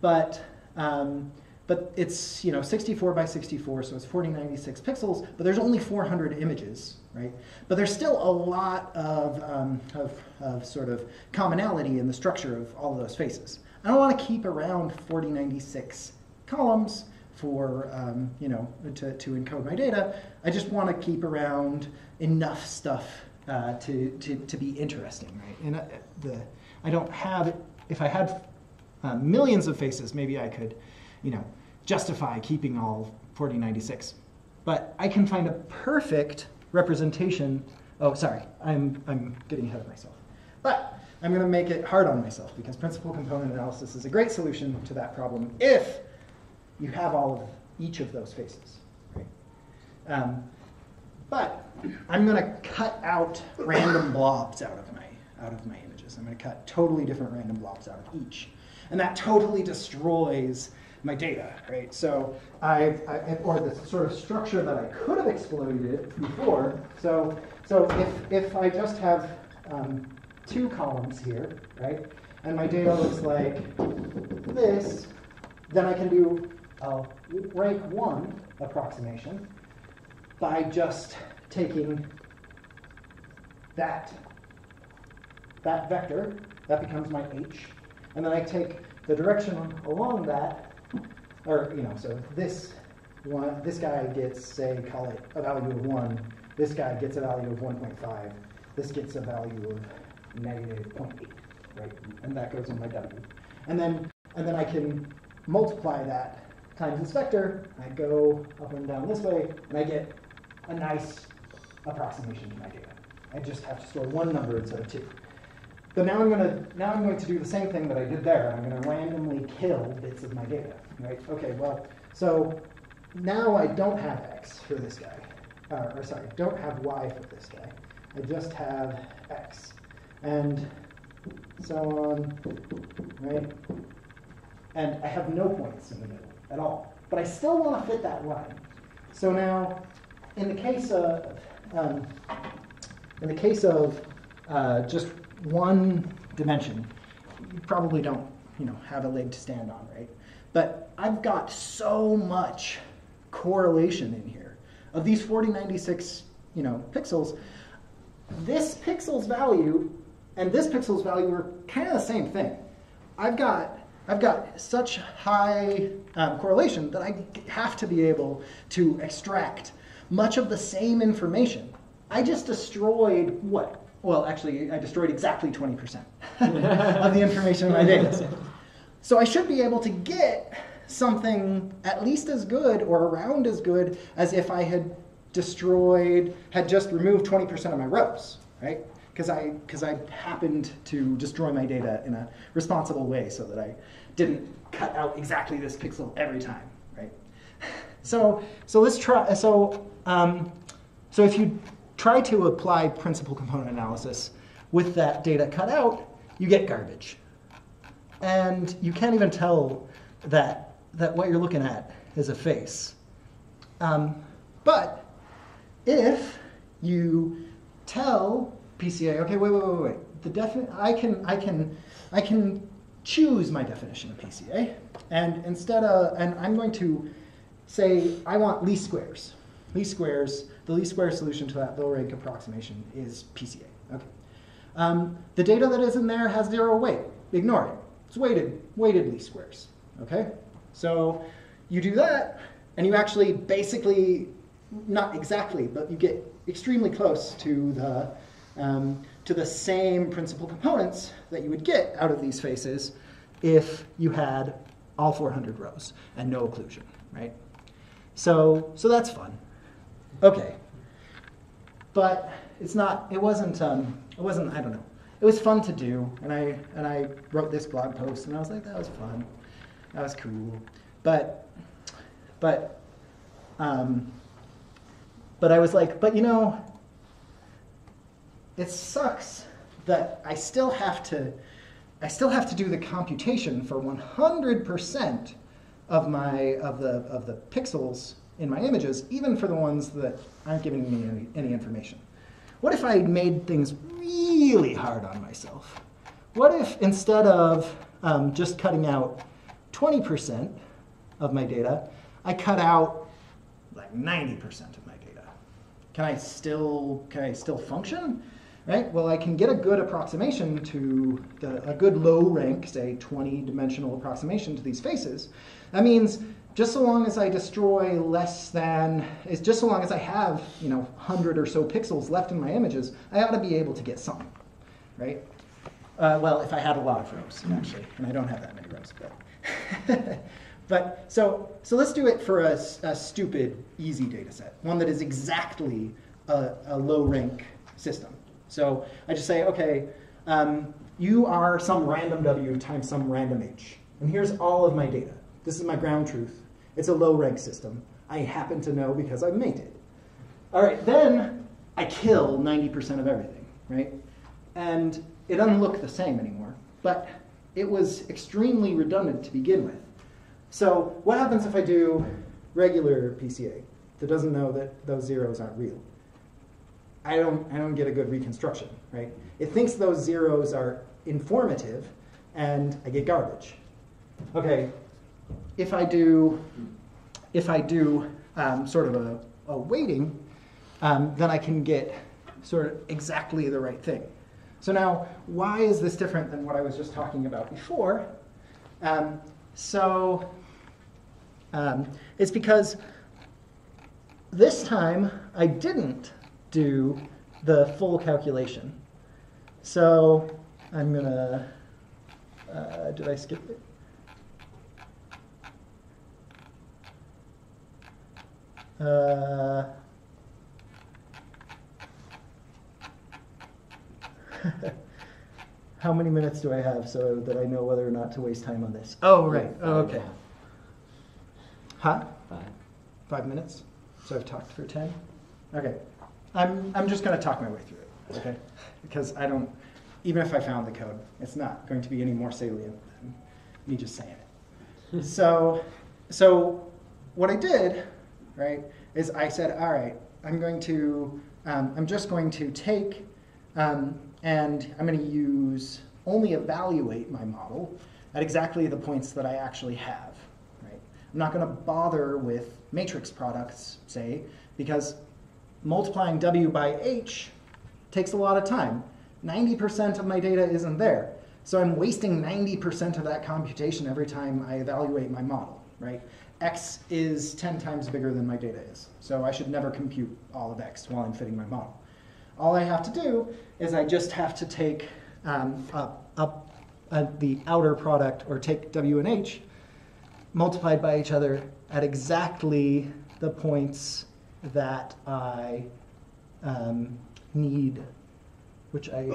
but um, but it's you know 64 by 64, so it's 4096 pixels. But there's only 400 images, right? But there's still a lot of, um, of, of sort of commonality in the structure of all of those faces. I don't want to keep around 4096 columns for um, you know to, to encode my data. I just want to keep around enough stuff uh, to, to, to be interesting, right? And uh, the I don't have if I had uh, millions of faces, maybe I could, you know, justify keeping all 4096. But I can find a perfect representation. Oh, sorry, I'm I'm getting ahead of myself. But I'm going to make it hard on myself because principal component analysis is a great solution to that problem if you have all of each of those faces. Right? Um, but I'm going to cut out random blobs out of my out of my images. I'm going to cut totally different random blobs out of each, and that totally destroys my data, right? So I, I or the sort of structure that I could have exploited before. So so if if I just have um, two columns here, right, and my data looks like this, then I can do a rank one approximation by just taking that that vector, that becomes my h, and then I take the direction along that, or you know, so this one, this guy gets say call it a value of one, this guy gets a value of 1.5, this gets a value of negative 0.8, right? And that goes in my w, and then and then I can multiply that times this vector. I go up and down this way, and I get a nice approximation to my data. I just have to store one number instead of two. But now I'm going to now I'm going to do the same thing that I did there. I'm going to randomly kill bits of my data. Right? Okay. Well, so now I don't have x for this guy, uh, or sorry, don't have y for this guy. I just have x, and so on, right? And I have no points in the middle at all. But I still want to fit that line. So now, in the case of um, in the case of uh, just one dimension, you probably don't, you know, have a leg to stand on, right? But I've got so much correlation in here of these 4096, you know, pixels. This pixel's value and this pixel's value are kind of the same thing. I've got I've got such high um, correlation that I have to be able to extract much of the same information. I just destroyed what? Well, actually, I destroyed exactly 20% of the information in my data set. So I should be able to get something at least as good or around as good as if I had destroyed, had just removed 20% of my rows, right? Because I, because I happened to destroy my data in a responsible way so that I didn't cut out exactly this pixel every time, right? So, so let's try, so, um, so if you try to apply principal component analysis with that data cut out, you get garbage. And you can't even tell that, that what you're looking at is a face. Um, but if you tell PCA, okay, wait, wait, wait, wait, the defi- I can, I can, I can choose my definition of PCA, and instead of, and I'm going to say I want least squares. Least squares, the least square solution to that low rank approximation is PCA. Okay. Um, the data that is in there has zero weight. Ignore it. It's weighted, weighted least squares. Okay? So you do that, and you actually basically, not exactly, but you get extremely close to the, um, to the same principal components that you would get out of these faces if you had all 400 rows and no occlusion, right? So, so that's fun. Okay. But it's not, it wasn't, um, it wasn't, I don't know, it was fun to do, and I and I wrote this blog post, and I was like, that was fun, that was cool, but but um, but I was like, but you know, it sucks that I still have to I still have to do the computation for 100% of my of the of the pixels in my images, even for the ones that aren't giving me any, any information. What if I made things really hard on myself? What if instead of um, just cutting out 20% of my data, I cut out like 90% of my data? Can I still can I still function? Right? Well, I can get a good approximation to the, a good low rank, say 20 dimensional approximation to these faces. That means just so long as I destroy less than, is just so long as I have, you know, 100 or so pixels left in my images, I ought to be able to get some, right? Uh, well, if I had a lot of rows, actually, and I don't have that many rows, but. but so, so let's do it for a, a stupid, easy data set, one that is exactly a, a low rank system. So I just say, okay, um, you are some random W times some random H. And here's all of my data. This is my ground truth. It's a low rank system. I happen to know because I made it. All right, then I kill 90% of everything, right? And it doesn't look the same anymore, but it was extremely redundant to begin with. So what happens if I do regular PCA that doesn't know that those zeros aren't real? I don't, I don't get a good reconstruction, right? It thinks those zeros are informative, and I get garbage. Okay, if I do, if I do um, sort of a, a weighting, um, then I can get sort of exactly the right thing. So now, why is this different than what I was just talking about before? Um, so um, it's because this time I didn't do the full calculation. So I'm gonna, uh, did I skip it? Uh, how many minutes do I have so that I know whether or not to waste time on this? Oh, right. Oh, okay. Huh? Five. Five minutes? So I've talked for 10? Okay. I'm, I'm just going to talk my way through it, okay? Because I don't, even if I found the code, it's not going to be any more salient than me just saying it. so, so what I did, right, is I said, all right, I'm going to, um, I'm just going to take, um, and I'm going to use, only evaluate my model at exactly the points that I actually have, right? I'm not going to bother with matrix products, say, because multiplying W by H takes a lot of time. 90% of my data isn't there. So I'm wasting 90% of that computation every time I evaluate my model, right? X is 10 times bigger than my data is. So I should never compute all of X while I'm fitting my model. All I have to do is I just have to take um, up, up uh, the outer product, or take W and H, multiplied by each other at exactly the points that I um, need, which I,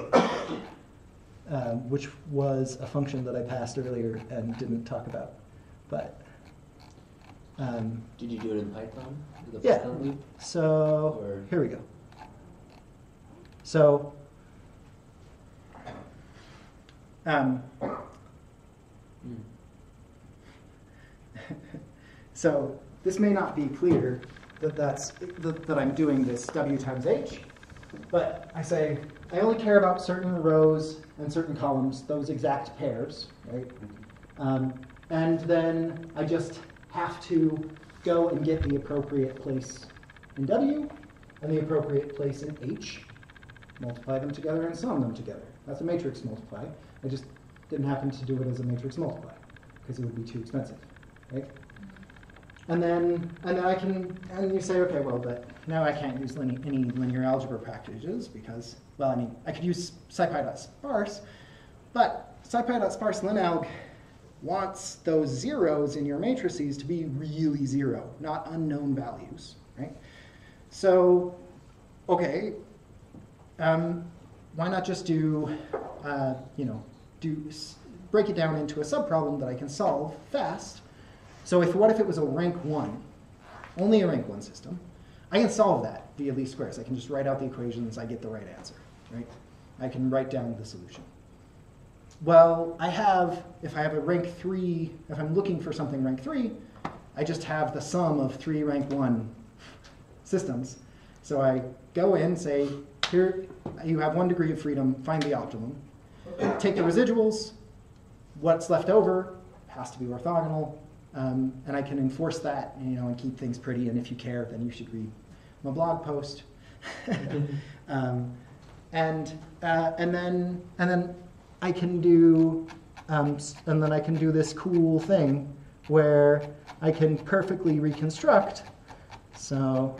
uh, which was a function that I passed earlier and didn't talk about, but. Um, Did you do it in Python? The yeah. Python loop? So Or- here we go. So. Um, Hmm. so this may not be clear that that's that, that I'm doing this w times h, but I say I only care about certain rows and certain columns, those exact pairs, right? Um, and then I just have to go and get the appropriate place in w and the appropriate place in h, multiply them together and sum them together. That's a matrix multiply. I just didn't happen to do it as a matrix multiply because it would be too expensive, right? And then, and then I can, and you say, okay, well, but now I can't use line, any linear algebra packages because, well, I mean, I could use scipy.sparse, but scipy.sparse linalg wants those zeros in your matrices to be really zero, not unknown values, right? So, okay, um, why not just do, uh, you know, do break it down into a subproblem that I can solve fast. So if what if it was a rank one, only a rank one system? I can solve that via least squares. I can just write out the equations. I get the right answer, right? I can write down the solution. Well, I have, if I have a rank three, if I'm looking for something rank three, I just have the sum of three rank one systems. So I go in, say, here, you have one degree of freedom, find the optimum. Take the residuals, what's left over has to be orthogonal, um, and I can enforce that, you know, and keep things pretty, and if you care, then you should read my blog post. um, and, uh, and then, and then I can do, um, and then I can do this cool thing where I can perfectly reconstruct. So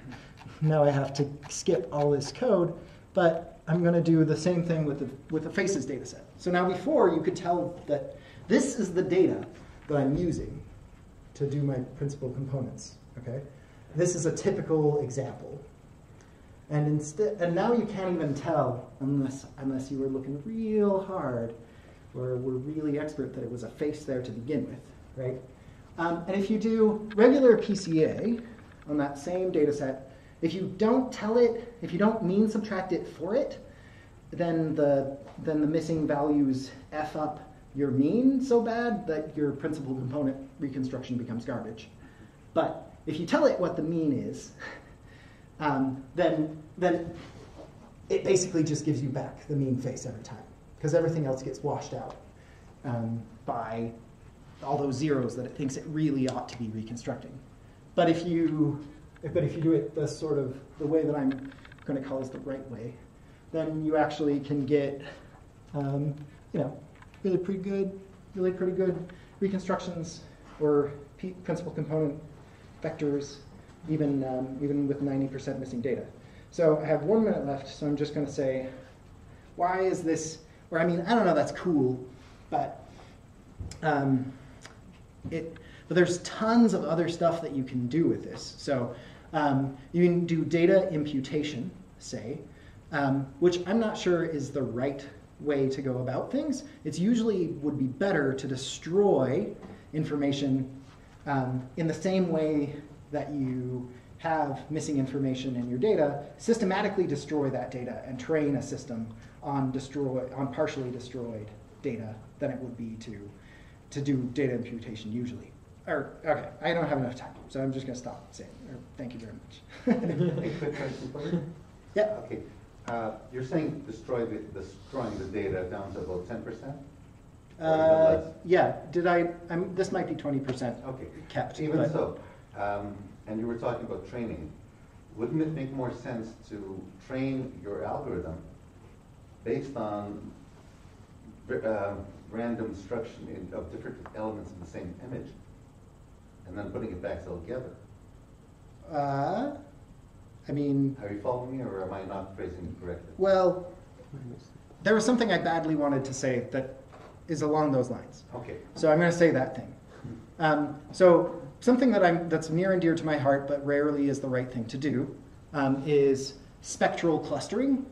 now I have to skip all this code, but I'm going to do the same thing with the with the faces dataset. So now before you could tell that this is the data that I'm using to do my principal components. Okay, this is a typical example. And instead, and now you can't even tell unless unless you were looking real hard or were really expert that it was a face there to begin with, right? Um, and if you do regular PCA on that same data set, if you don't tell it, if you don't mean subtract it for it, then the then the missing values f up your mean so bad that your principal component reconstruction becomes garbage. But if you tell it what the mean is, um, then then it basically just gives you back the mean face every time because everything else gets washed out um, by all those zeros that it thinks it really ought to be reconstructing. But if you but if you do it the sort of the way that I'm going to call is the right way, then you actually can get um, you know really pretty good really pretty good reconstructions or principal component vectors even um, even with 90% missing data. So I have one minute left, so I'm just going to say, why is this? Or I mean, I don't know. That's cool, but um, it. But there's tons of other stuff that you can do with this. So um, you can do data imputation, say, um, which I'm not sure is the right way to go about things. It's usually would be better to destroy information um, in the same way that you have missing information in your data, systematically destroy that data and train a system on destroy on partially destroyed data than it would be to to do data imputation usually. Or okay, I don't have enough time, so I'm just going to stop saying. Or, thank you very much. Quick question for you? yeah. Okay, uh, you're saying destroy the, destroying the data down to about ten percent? Uh, yeah. Did I? I'm, this might be twenty percent Okay, kept. even so, um, and you were talking about training, wouldn't it make more sense to train your algorithm based on uh, random instruction in, of different elements in the same image, and then putting it back together? Uh, I mean, Are you following me, or am I not phrasing it correctly? well, there was something I badly wanted to say that is along those lines. Okay. So I'm going to say that thing. Um, so something that I'm that's near and dear to my heart, but rarely is the right thing to do, um, is spectral clustering.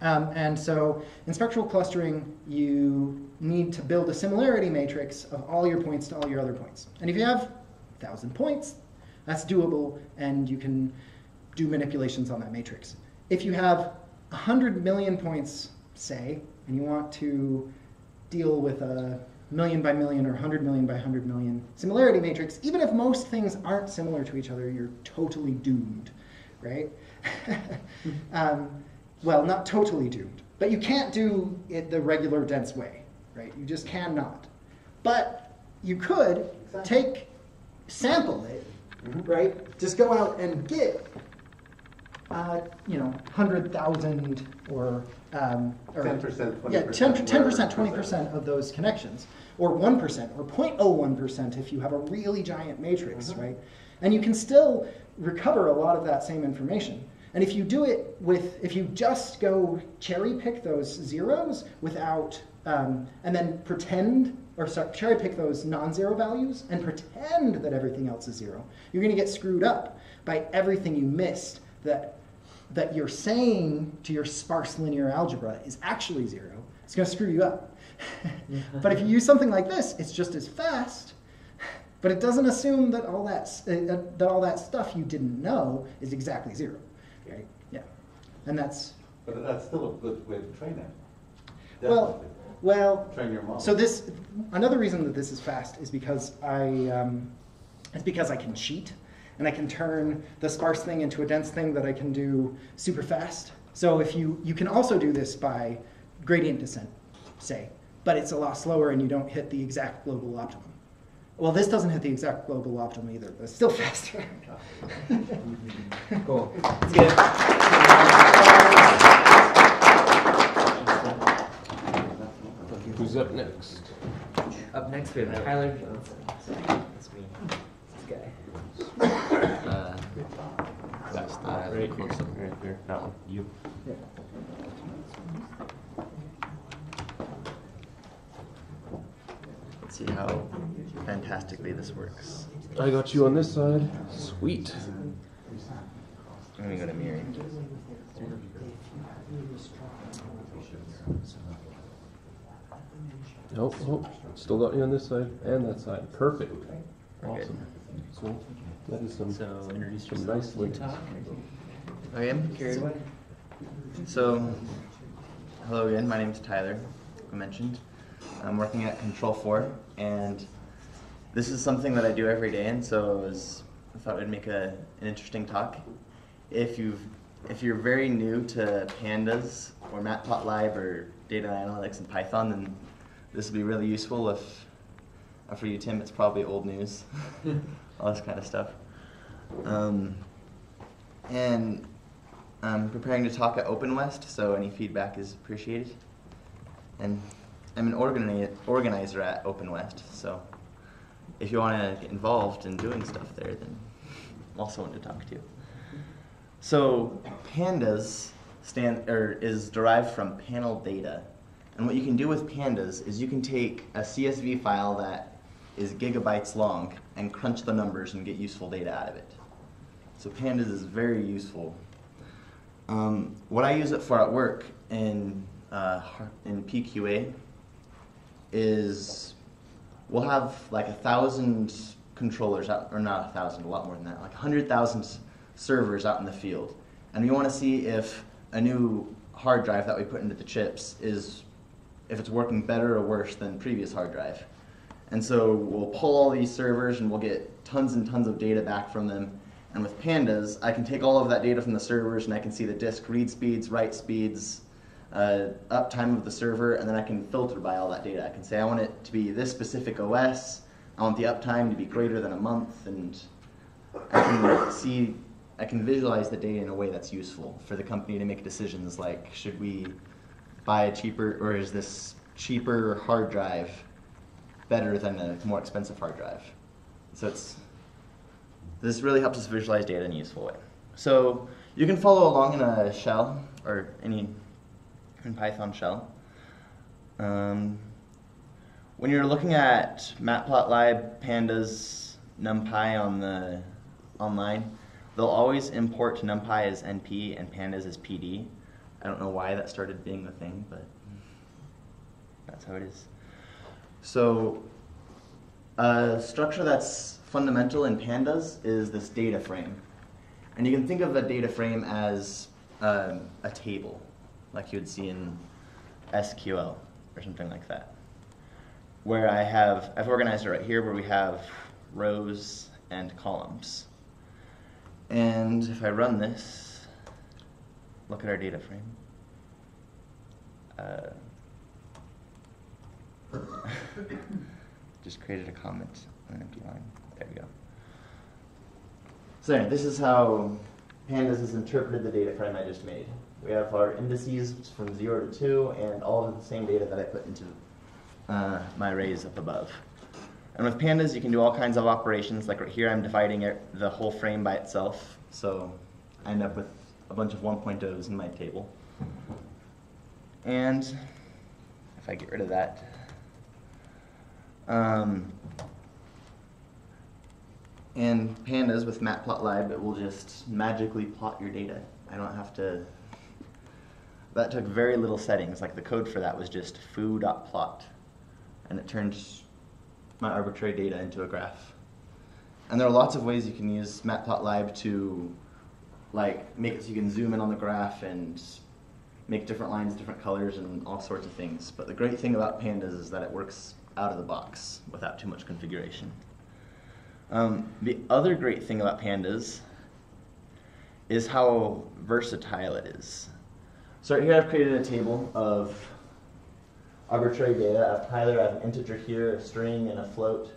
Um, and so in spectral clustering, you need to build a similarity matrix of all your points to all your other points. And if you have thousand points, that's doable, and you can do manipulations on that matrix. If you have 100 million points, say, and you want to deal with a million by million or 100 million by 100 million similarity matrix, even if most things aren't similar to each other, you're totally doomed, right? um, well, not totally doomed, but you can't do it the regular dense way, right? You just cannot. But you could take, sample it, right? Just go out and get, uh, you know, 100,000 or, um, or 10%, 20%, yeah, 10 percent, 20 percent of those connections, or 1 percent, or 0.01 percent if you have a really giant matrix, right? And you can still recover a lot of that same information. And if you do it with, if you just go cherry pick those zeros without, um, and then pretend, or sorry, cherry pick those non-zero values and pretend that everything else is zero, you're going to get screwed up by everything you missed that that you're saying to your sparse linear algebra is actually zero, it's going to screw you up. but if you use something like this, it's just as fast, but it doesn't assume that all that, uh, uh, that all that stuff you didn't know is exactly zero. Right? Yeah. And that's, But that's still a good way to train it. well, well, Train your model. so this, another reason that this is fast is because I, um, it's because I can cheat and I can turn the sparse thing into a dense thing that I can do super fast. So if you, you can also do this by gradient descent, say, but it's a lot slower and you don't hit the exact global optimum. Well, this doesn't hit the exact global optimum either, but it's still faster. Cool. Let's get. Who's up next? Up next, we have Tyler Johnson. So that's me. This guy. Uh, That's the right, close up right there. That one. You. Let's see how fantastically this works. I got you on this side. Sweet. I'm gonna go to mirror. Oh, nope, oh, still got you on this side and that side. Perfect. We're good. Awesome. So that is some, So some nice links. Okay. Carried away. So, hello again. My name is Tyler. I mentioned. I'm working at Control4, and this is something that I do every day, and so it was, I thought I'd make a, an interesting talk. If you've if you're very new to pandas or matplotlib or data analytics and Python, then this will be really useful. If uh, for you, Tim, it's probably old news, all this kind of stuff. Um, and I'm preparing to talk at OpenWest, so any feedback is appreciated. And I'm an organi- organizer at OpenWest, so if you want to get involved in doing stuff there, then I'm also one to talk to. You. So pandas stand or is derived from panel data, and what you can do with pandas is you can take a CSV file that is gigabytes long and crunch the numbers and get useful data out of it. So pandas is very useful. Um, what I use it for at work in uh, in PQA is we'll have like a thousand controllers out, or not a thousand, a lot more than that, like a hundred thousand servers out in the field, and we want to see if a new hard drive that we put into the chips is if it's working better or worse than previous hard drive. And so we'll pull all these servers and we'll get tons and tons of data back from them. And with pandas, I can take all of that data from the servers and I can see the disk read speeds, write speeds, uh, uptime of the server, and then I can filter by all that data. I can say I want it to be this specific OS, I want the uptime to be greater than a month, and I can see, I can visualize the data in a way that's useful for the company to make decisions like should we buy a cheaper, or is this cheaper hard drive better than a more expensive hard drive? So it's this really helps us visualize data in a useful way. So you can follow along in a shell or any in Python shell. Um, when you're looking at Matplotlib, Pandas, NumPy on the online, they'll always import NumPy as NP and Pandas as PD. I don't know why that started being the thing, but that's how it is. So a structure that's fundamental in pandas is this data frame. And you can think of a data frame as um, a table, like you would see in SQL or something like that. Where I have, I've organized it right here where we have rows and columns. And if I run this, look at our data frame. Uh, just created a comment on an empty line. There we go. So this is how Pandas has interpreted the data frame I just made. We have our indices from 0 to 2 and all of the same data that I put into uh, my arrays up above. And with pandas, you can do all kinds of operations. Like right here, I'm dividing it, the whole frame by itself. So I end up with a bunch of 1.0s in my table. And if I get rid of that, um, and pandas with matplotlib, it will just magically plot your data I don't have to. That took very little settings. Like the code for that was just foo.plot, and it turns my arbitrary data into a graph. And there are lots of ways you can use matplotlib to like make it so you can zoom in on the graph and make different lines different colors and all sorts of things. But the great thing about pandas is that it works out of the box without too much configuration. Um, the other great thing about pandas is how versatile it is. So here I've created a table of arbitrary data. I have Tyler, I have an integer here, a string, and a float,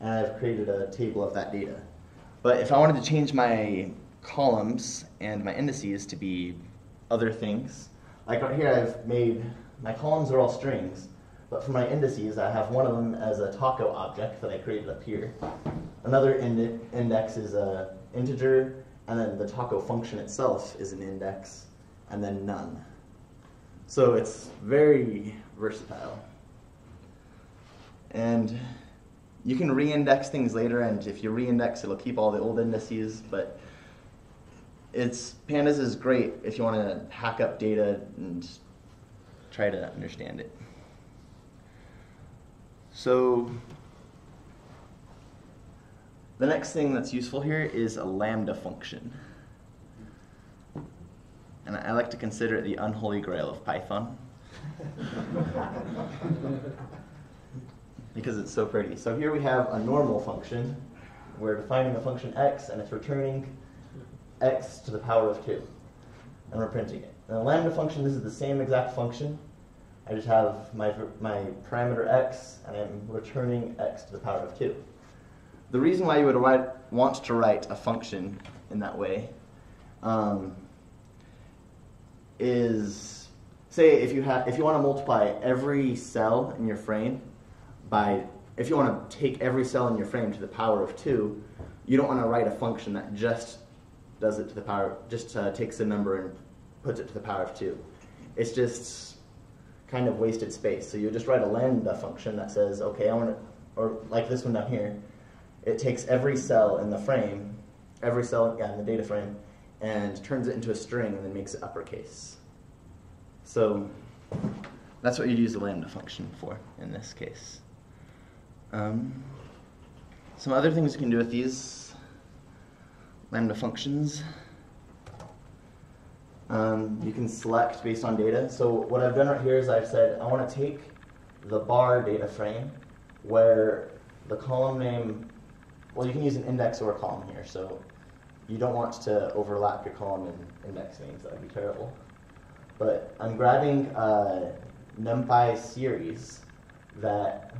and I've created a table of that data. But if I wanted to change my columns and my indices to be other things, like right here I've made, my columns are all strings, but for my indices I have one of them as a taco object that I created up here. Another indi index is a integer, and then the taco function itself is an index, and then none. So it's very versatile. And you can reindex things later, and if you reindex, it'll keep all the old indices, but it's pandas is great if you want to hack up data and try to understand it. So the next thing that's useful here is a lambda function. And I like to consider it the unholy grail of Python. because it's so pretty. So here we have a normal function. We're defining a function x, and it's returning x to the power of 2. And we're printing it. And the lambda function, this is the same exact function. I just have my, my parameter x, and I'm returning x to the power of 2. The reason why you would write, want to write a function in that way um, is, say, if you, have, if you want to multiply every cell in your frame by, if you want to take every cell in your frame to the power of 2, you don't want to write a function that just does it to the power, just uh, takes a number and puts it to the power of 2. It's just kind of wasted space. So you just write a lambda function that says, okay, I want to, or like this one down here, it takes every cell in the frame, every cell yeah, in the data frame, and turns it into a string and then makes it uppercase. So that's what you'd use the lambda function for in this case. Um, some other things you can do with these lambda functions. Um, you can select based on data. So what I've done right here is I've said I want to take the bar data frame where the column name, well you can use an index or a column here, so you don't want to overlap your column and index names, that would be terrible. But I'm grabbing a NumPy series that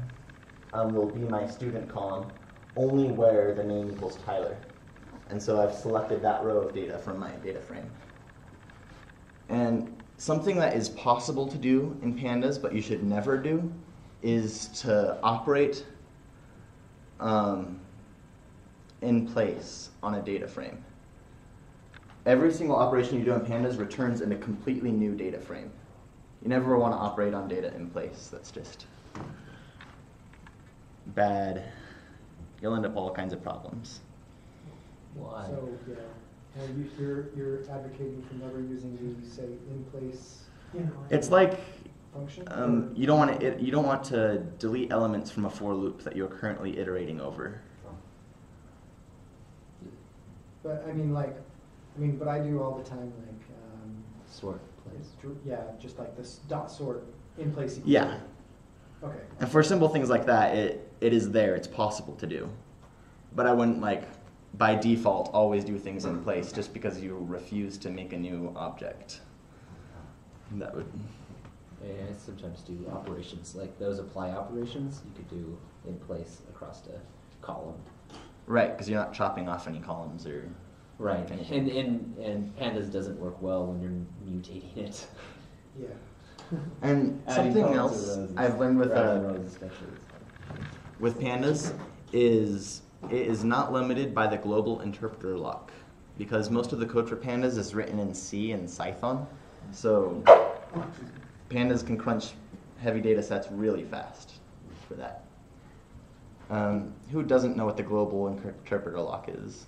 um, will be my student column only where the name equals Tyler. And so I've selected that row of data from my data frame. And something that is possible to do in pandas, but you should never do, is to operate um, in place on a data frame. Every single operation you do in pandas returns in a completely new data frame. You never want to operate on data in place. That's just bad. You'll end up all kinds of problems. Why? So, yeah, and you, you're, you're advocating for never using the, say, in place It's like function? um, you don't want to you don't want to delete elements from a for loop that you're currently iterating over. But, I mean, like, I mean, but I do all the time, like, um, Sort place. yeah, just like this dot sort in place. equals- Yeah, Okay. and for simple things like that, it it is there. It's possible to do, but I wouldn't like by default always do things in place just because you refuse to make a new object. That would Yeah, I sometimes do operations like those apply operations. You could do in place across a column. Right because you're not chopping off any columns or Right, anything. and and and pandas doesn't work well when you're mutating it. Yeah. And something else I've learned with uh, rows especially. is hard. with pandas is it is not limited by the global interpreter lock because most of the code for pandas is written in C and Python. So pandas can crunch heavy data sets really fast for that. Um, who doesn't know what the global interpreter lock is?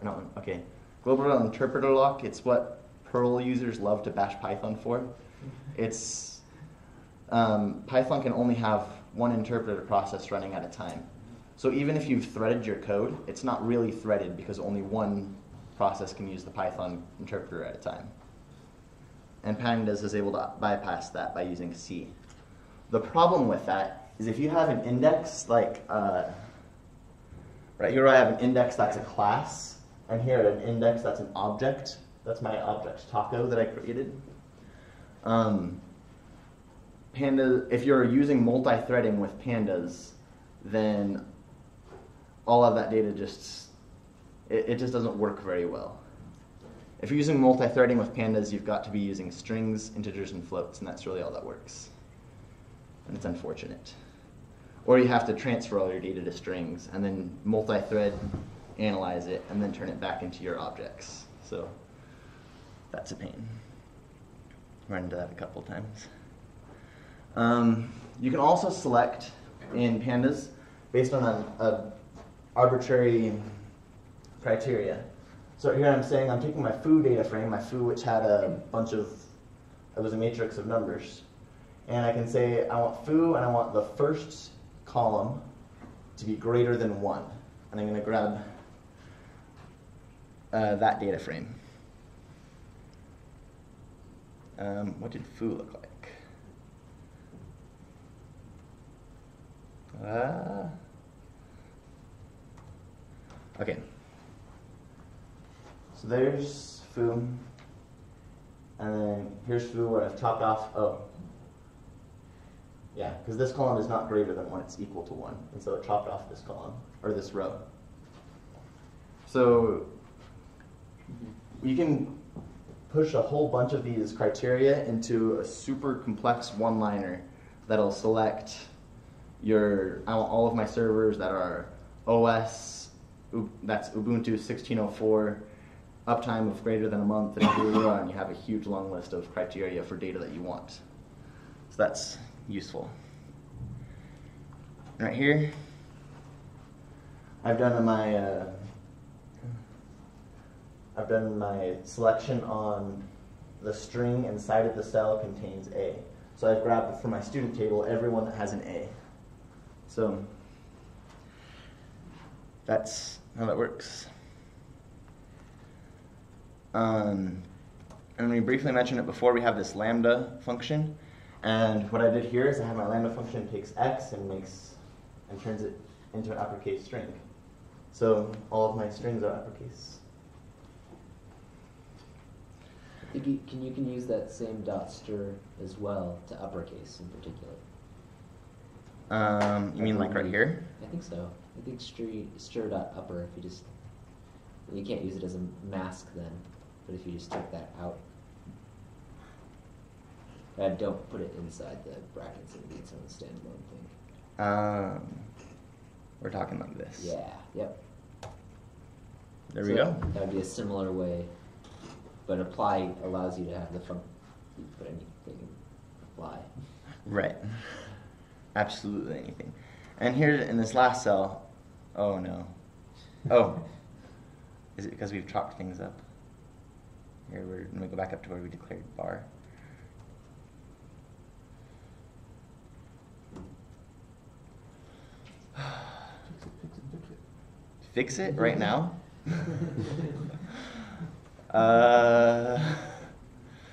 I don't. Okay. global interpreter lock. It's what Perl users love to bash Python for. It's um, Python can only have one interpreter process running at a time. So even if you've threaded your code, it's not really threaded because only one process can use the Python interpreter at a time. And Pandas is able to bypass that by using C. The problem with that is if you have an index like, uh, right here I have an index that's a class, and here an index that's an object. That's my object taco that I created. Um, Panda, if you're using multi-threading with pandas, then all of that data just it, it just doesn't work very well. If you're using multi-threading with pandas, you've got to be using strings, integers, and floats, and that's really all that works. And it's unfortunate. Or you have to transfer all your data to strings and then multi-thread analyze it and then turn it back into your objects. So that's a pain. Run into that a couple times. Um, you can also select in pandas based on a, a arbitrary criteria. So here I'm saying I'm taking my foo data frame, my foo which had a bunch of, it was a matrix of numbers. And I can say I want foo and I want the first column to be greater than one. And I'm going to grab uh, that data frame. Um, what did foo look like? Uh, okay. So there's foo. And then here's foo where I've topped off. Oh. Yeah, because this column is not greater than 1, it's equal to 1. And so it chopped off this column, or this row. So you can push a whole bunch of these criteria into a super complex one-liner that'll select your, I want all of my servers that are OS, that's Ubuntu 1604, uptime of greater than a month, and and you have a huge long list of criteria for data that you want. So that's useful. Right here, I've done my uh, I've done my selection on the string inside of the cell contains A. So I've grabbed for my student table everyone that has an A. So that's how that works. Um, and we briefly mentioned it before, we have this lambda function. And what I did here is I have my lambda function takes x and makes and turns it into an uppercase string. So all of my strings are uppercase. I think you can you can use that same dot stir as well to uppercase in particular. Um, you mean like right here? I think so. I think stir stir dot upper if you just you can't use it as a mask then, but if you just take that out. Uh, don't put it inside the brackets. Be its own standalone thing. Um, we're talking like this. Yeah. Yep. There so we go. That would be a similar way, but apply allows you to have the fun. You put anything in apply. Right. Absolutely anything. And here in this last cell, oh no. Oh. Is it because we've chopped things up? Here, we're going to go back up to where we declared bar. Fix it right now? uh,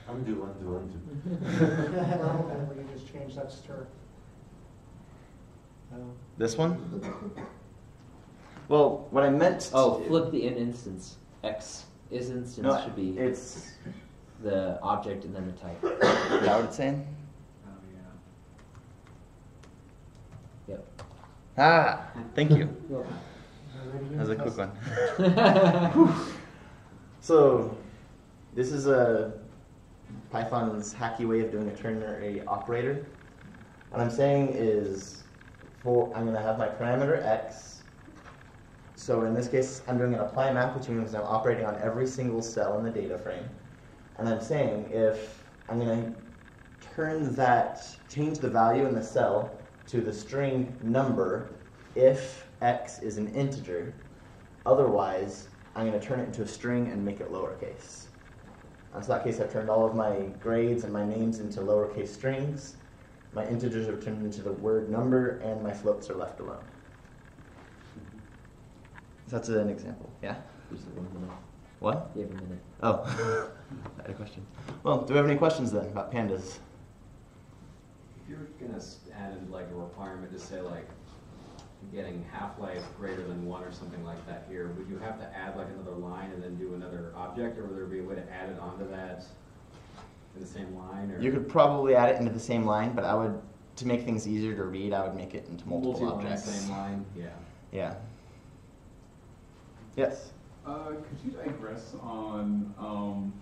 Undo, undo, undo. We can just change that stir. this one? Well, what I meant. Oh, to- flip the in instance. X isinstance No, should be It's. the object and then the type. Is that what it's saying? Oh, yeah. Yep. Ah, thank you. That was a quick one. So, this is a Python's hacky way of doing a ternary operator. What I'm saying is, for I'm going to have my parameter x. So in this case, I'm doing an apply map, which means I'm operating on every single cell in the data frame. And I'm saying if I'm going to turn that, change the value in the cell to the string number if x is an integer. Otherwise, I'm going to turn it into a string and make it lowercase. Uh, so in that case, I've turned all of my grades and my names into lowercase strings. My integers are turned into the word number, and my floats are left alone. That's an example. Yeah? What? You have a minute. Oh, I had a question. Well, do we have any questions then about pandas? If you're gonna add like a requirement to say like getting half-life greater than one or something like that here, would you have to add like another line and then do another object, or would there be a way to add it onto that in the same line, or? You could probably add it into the same line, but I would, to make things easier to read, I would make it into multiple Multi-line, objects. Same line, yeah. Yeah. Yes. Uh, could you digress on um,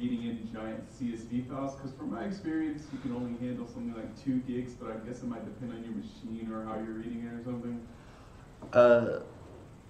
reading in giant CSV files? Because from my experience, you can only handle something like two gigs, but I guess it might depend on your machine or how you're reading it or something. Uh,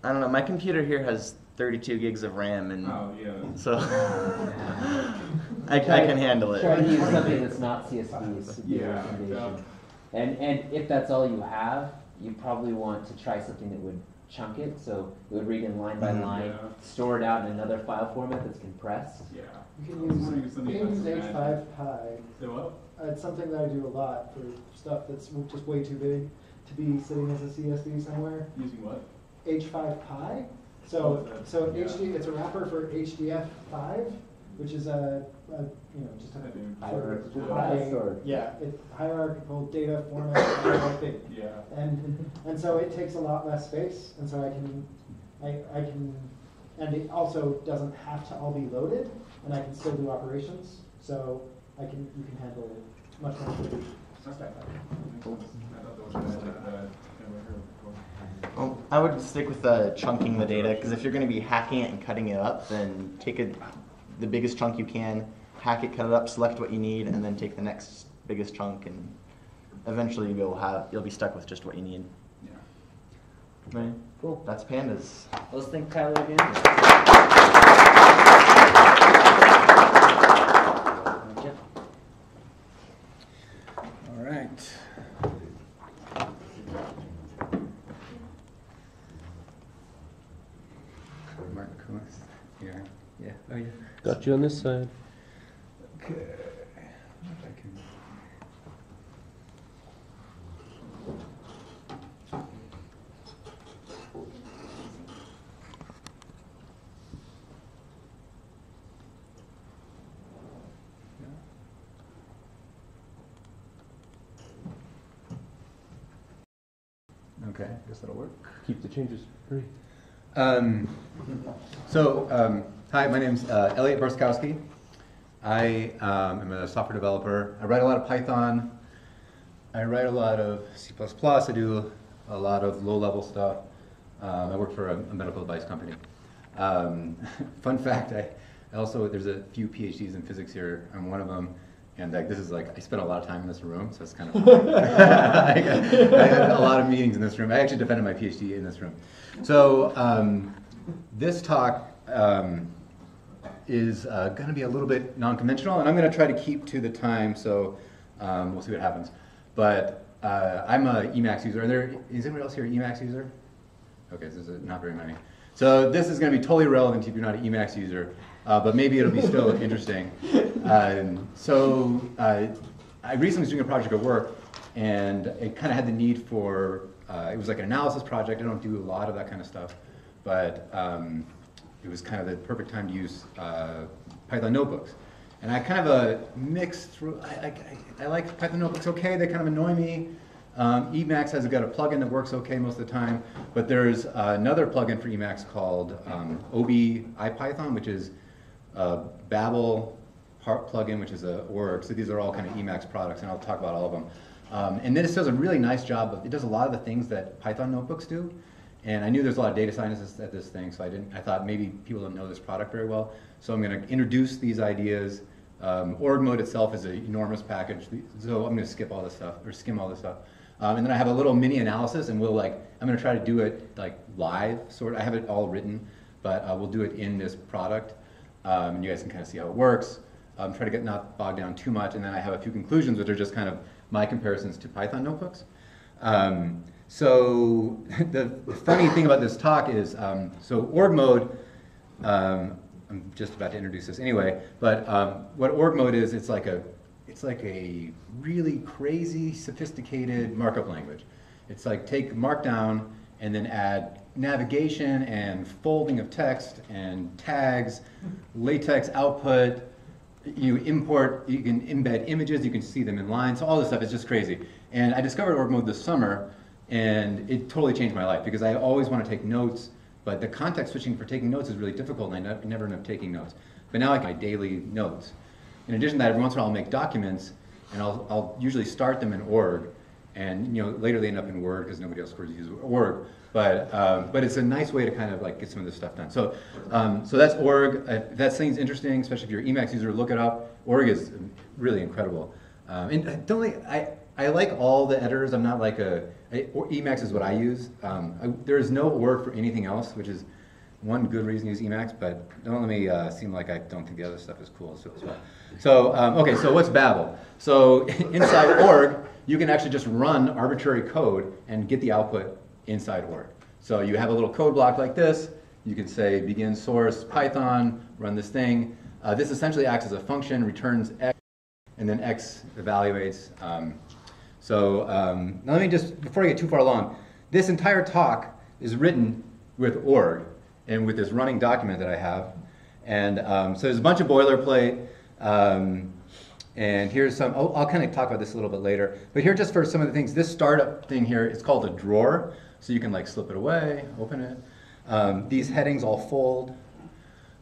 I don't know. My computer here has 32 gigs of RAM, and Oh, yeah. so I, I can handle it. Try to use something that's not CSV is Yeah, recommendation. And and if that's all you have, you probably want to try something that would chunk it, so it would read in line by Mhm. line, Yeah. store it out in another file format that's compressed. Yeah. You can use, wondering if you can use h5py. Say what? Uh, It's something that I do a lot for stuff that's just way too big to be sitting as a CSV somewhere. Using what? H5 Pi. Oh, So, that's- so yeah. HD, it's a wrapper for HDF5, which is a, a you know, just a I do. Hierarchical high, or- yeah, it, hierarchical data format, I think. Yeah. And, and so it takes a lot less space, and so I can, I, I can, and it also doesn't have to all be loaded, and I can still do operations, so I can, you can handle much more quickly. stuff like that. Makes sense. I thought that was magic that I'd never heard before. Well, I would stick with uh, chunking the data because if you're going to be hacking it and cutting it up, then take a, the biggest chunk you can, hack it, cut it up, select what you need, and then take the next biggest chunk, and eventually you'll have you'll be stuck with just what you need. Yeah. Right? Cool. That's pandas. Let's thank Tyler again. All right. Mark Kunis here. Yeah. Oh yeah. Got you on this side. Okay. If I guess that'll work. Keep the changes free. Um, so, um, hi, my name's uh, Elliot Borskowski. I um, am a software developer. I write a lot of Python. I write a lot of C++. I do a lot of low-level stuff. Um, I work for a, a medical device company. Um, fun fact: I also there's a few PhDs in physics here. I'm one of them, and like this is like I spent a lot of time in this room, so it's kind of. fun. I, I had a lot of meetings in this room. I actually defended my PhD in this room. So um, this talk um, is uh, going to be a little bit non-conventional, and I'm going to try to keep to the time. So um, we'll see what happens. But uh, I'm a Emacs user. Are there is anyone else here an Emacs user? Okay, this is not very many. So this is going to be totally relevant if you're not an Emacs user, uh, but maybe it'll be still interesting. Um, so uh, I recently was doing a project at work, and it kind of had the need for, uh, it was like an analysis project. I don't do a lot of that kind of stuff, but um, it was kind of the perfect time to use uh, Python notebooks. And I kind of a mix through, I, I, I like Python notebooks okay, they kind of annoy me. Um, Emacs has got a plugin that works okay most of the time, but there's uh, another plugin for Emacs called um, OB which is a Babel part plugin, which is a org. So these are all kind of Emacs products, and I'll talk about all of them. Um, and this does a really nice job of, it does a lot of the things that Python notebooks do. And I knew there's a lot of data scientists at this thing, so I didn't. I thought maybe people don't know this product very well. So I'm going to introduce these ideas. Um, org mode itself is an enormous package, so I'm going to skip all this stuff or skim all this stuff. Um, and then I have a little mini analysis, and we'll like I'm going to try to do it like live, sort. of. I have it all written, but uh, we'll do it in this product, um, and you guys can kind of see how it works. Um, try to get not bogged down too much, and then I have a few conclusions, which are just kind of my comparisons to Python notebooks. Um, so the funny thing about this talk is, um, so org mode um, I'm just about to introduce this anyway. But um, what org mode is, it's like a it's like a really crazy, sophisticated markup language. It's like take Markdown and then add navigation and folding of text and tags, LaTeX output. You import, you can embed images, you can see them in lines. So all this stuff is just crazy. And I discovered org mode this summer, and it totally changed my life because I always want to take notes, but the context switching for taking notes is really difficult, and I never end up taking notes. But now I my daily notes. In addition to that, every once in a while I'll make documents, and I'll, I'll usually start them in org, and you know later they end up in Word because nobody else use org. But um, but it's a nice way to kind of like get some of this stuff done. So um, so that's org. Uh, if that thing's interesting, especially if you're Emacs user, look it up. Org is really incredible. Um, and don't like, I I like all the editors. I'm not like a Emacs is what I use. Um, I, there is no org for anything else, which is one good reason to use Emacs, but don't let me uh, seem like I don't think the other stuff is cool as well. So, um, okay, so what's Babel? So inside org, you can actually just run arbitrary code and get the output inside org. So you have a little code block like this. You can say begin source Python, run this thing. Uh, this essentially acts as a function, returns x, and then x evaluates. Um, so um, now let me just, before I get too far along, this entire talk is written with org and with this running document that I have. And um, so there's a bunch of boilerplate. Um, and here's some, I'll, I'll kind of talk about this a little bit later. But here just for some of the things, this startup thing here, it's called a drawer. So you can like slip it away, open it. Um, these headings all fold.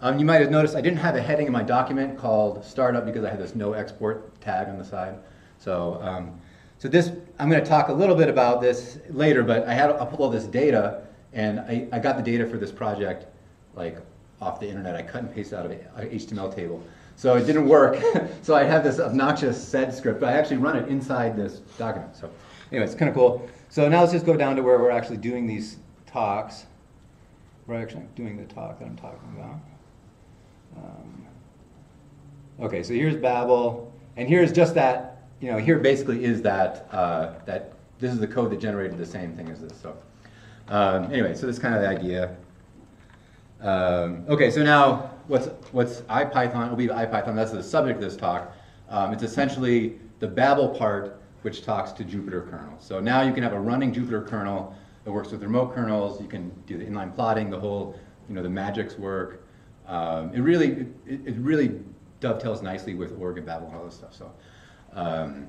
Um, you might have noticed I didn't have a heading in my document called startup because I had this no export tag on the side. So, um, so this, I'm going to talk a little bit about this later, but I had I pulled all this data and I, I got the data for this project like off the internet. I cut and pasted out of an HTML table. So it didn't work. so I had this obnoxious sed script, but I actually run it inside this document. So anyway, it's kind of cool. So now let's just go down to where we're actually doing these talks. We're actually doing the talk that I'm talking about. Um, okay, so here's Babel, and here's just that, you know, here basically is that, uh, that this is the code that generated the same thing as this. So um, anyway, so that's kind of the idea. Um, okay, so now what's, what's IPython? Will be IPython. That's the subject of this talk. Um, it's essentially the Babel part which talks to Jupyter kernel. So now you can have a running Jupyter kernel that works with remote kernels. You can do the inline plotting, the whole, you know, the magics work. Um, it really, it, it, really dovetails nicely with org and Babel and all this stuff. So, um,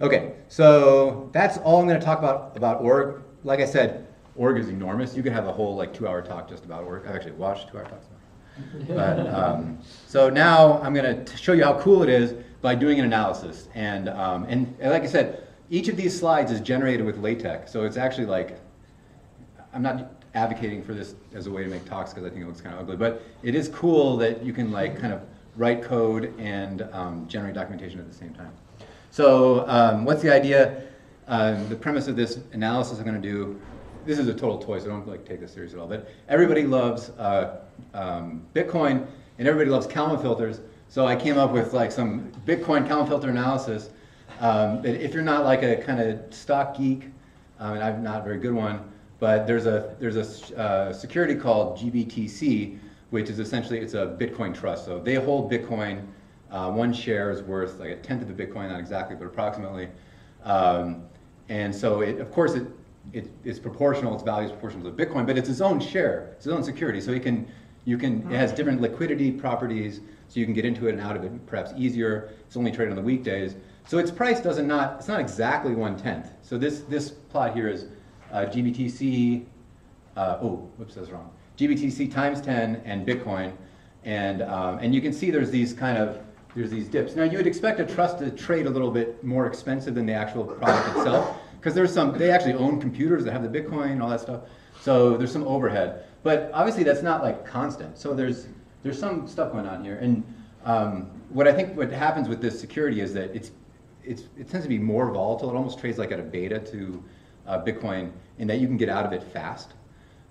okay, so that's all I'm going to talk about about org. Like I said, org is enormous. You could have a whole like two-hour talk just about org. I've actually watched two-hour talks. But, um, so now I'm going to show you how cool it is by doing an analysis. And, um, and, and like I said, each of these slides is generated with LaTeX. So it's actually like, I'm not advocating for this as a way to make talks because I think it looks kind of ugly, but it is cool that you can like kind of write code and um, generate documentation at the same time. So um, what's the idea? Um, the premise of this analysis I'm going to do this is a total toy, so don't like take this serious at all. But everybody loves uh, um, Bitcoin, and everybody loves Kalman filters. So I came up with like some Bitcoin Kalman filter analysis. Um, if you're not like a kind of stock geek, um, and I'm not a very good one, but there's a there's a uh, security called GBTC, which is essentially it's a Bitcoin trust. So they hold Bitcoin. Uh, one share is worth like a tenth of a Bitcoin, not exactly, but approximately. Um, and so it, of course it it, it's proportional, its value is proportional to Bitcoin, but it's its own share, it's its own security. So it can, you can, it has different liquidity properties, so you can get into it and out of it perhaps easier. It's only traded on the weekdays. So its price doesn't not, it's not exactly one tenth. So this, this plot here is uh, GBTC, uh, oh, whoops, that's wrong. GBTC times 10 and Bitcoin. And, um, and you can see there's these kind of, there's these dips. Now you would expect a trust to trade a little bit more expensive than the actual product itself because there's some, they actually own computers that have the Bitcoin and all that stuff. So there's some overhead. But obviously that's not like constant. So there's, there's some stuff going on here. And um, what I think what happens with this security is that it's, it's, it tends to be more volatile. It almost trades like at a beta to uh, Bitcoin in that you can get out of it fast.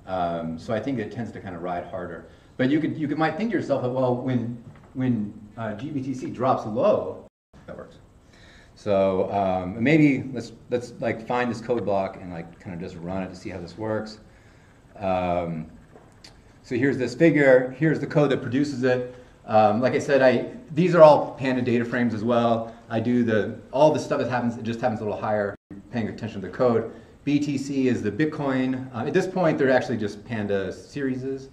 Um, so I think it tends to kind of ride harder. But you could, you could might think to yourself, well, when, when uh, GBTC drops low, that works. So um, maybe let's let's like find this code block and like kind of just run it to see how this works. Um, so here's this figure, here's the code that produces it. Um, like I said, I, these are all Panda data frames as well. I do the, all the stuff that happens, it just happens a little higher, paying attention to the code. BTC is the Bitcoin. Uh, at this point, they're actually just Panda series.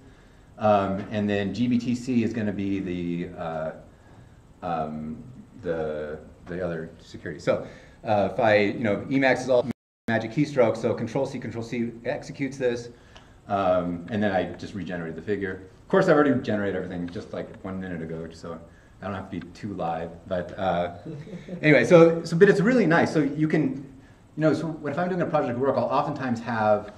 Um, and then GBTC is going to be the, uh, um, the, the other security. So uh, if I, you know, Emacs is all magic keystroke, so Control C, Control C executes this, um, and then I just regenerated the figure. Of course, I've already generated everything just like one minute ago, so I don't have to be too live. But uh, anyway, so, so but it's really nice. So you can, you know, so if I'm doing a project work, I'll oftentimes have,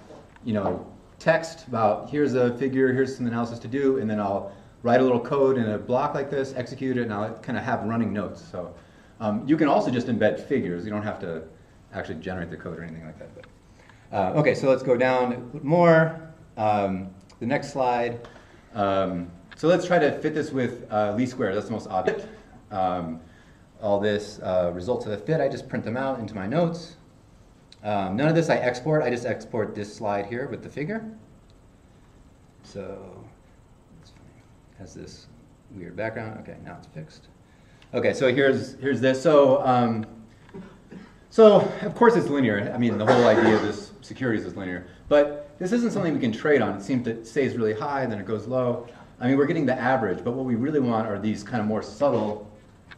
you know, text about here's a figure, here's some analysis to do, and then I'll write a little code in a block like this, execute it, and I'll kind of have running notes. So um, you can also just embed figures. You don't have to actually generate the code or anything like that. But, uh, okay, so let's go down more. Um, the next slide. Um, so let's try to fit this with uh, least squares. That's the most obvious. Um, all this uh, results of a fit, I just print them out into my notes. Um, none of this I export. I just export this slide here with the figure. So has this weird background. Okay, now it's fixed. Okay, so here's here's this. So um, so of course it's linear. I mean, the whole idea of this securities is linear. But this isn't something we can trade on. It seems to stays really high, then it goes low. I mean, we're getting the average, but what we really want are these kind of more subtle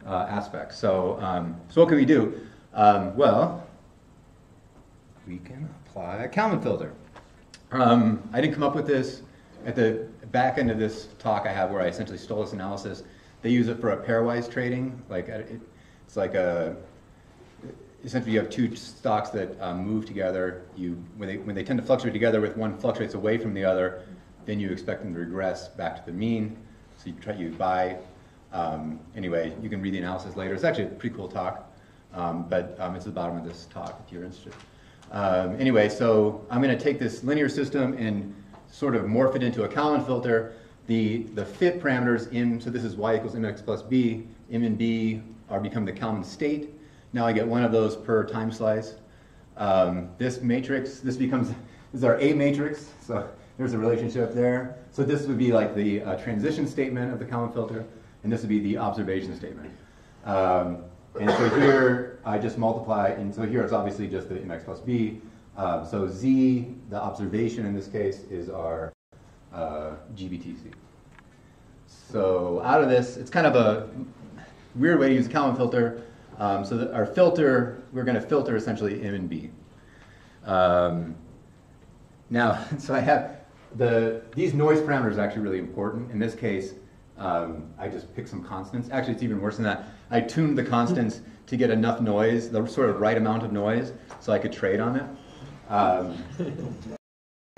uh, aspects. So um, so what can we do? Um, well, we can apply a Kalman filter. Um, I didn't come up with this. At the back into this talk I have where I essentially stole this analysis, they use it for a pairwise trading. Like it, it's like a essentially you have two stocks that um, move together. You when they when they tend to fluctuate together, with one fluctuates away from the other, then you expect them to regress back to the mean. So you try you buy. Um, anyway, you can read the analysis later. It's actually a pretty cool talk, um, but um, it's at the bottom of this talk if you're interested. Um, anyway, so I'm going to take this linear system and sort of morph it into a Kalman filter. The, the fit parameters in, so this is y equals mx plus b, m and b are become the Kalman state. Now I get one of those per time slice. Um, this matrix, this becomes, this is our A matrix, so there's a relationship there. So this would be like the uh, transition statement of the Kalman filter, and this would be the observation statement. Um, and so here I just multiply, and so here it's obviously just the mx plus b. Um, so z, the observation in this case, is our uh, GBTC. So out of this, it's kind of a weird way to use a Kalman filter. Um, so our filter, we're going to filter essentially M and B. Um, now, so I have the, these noise parameters are actually really important. In this case, um, I just picked some constants. Actually, it's even worse than that. I tuned the constants to get enough noise, the sort of right amount of noise, so I could trade on it. Um,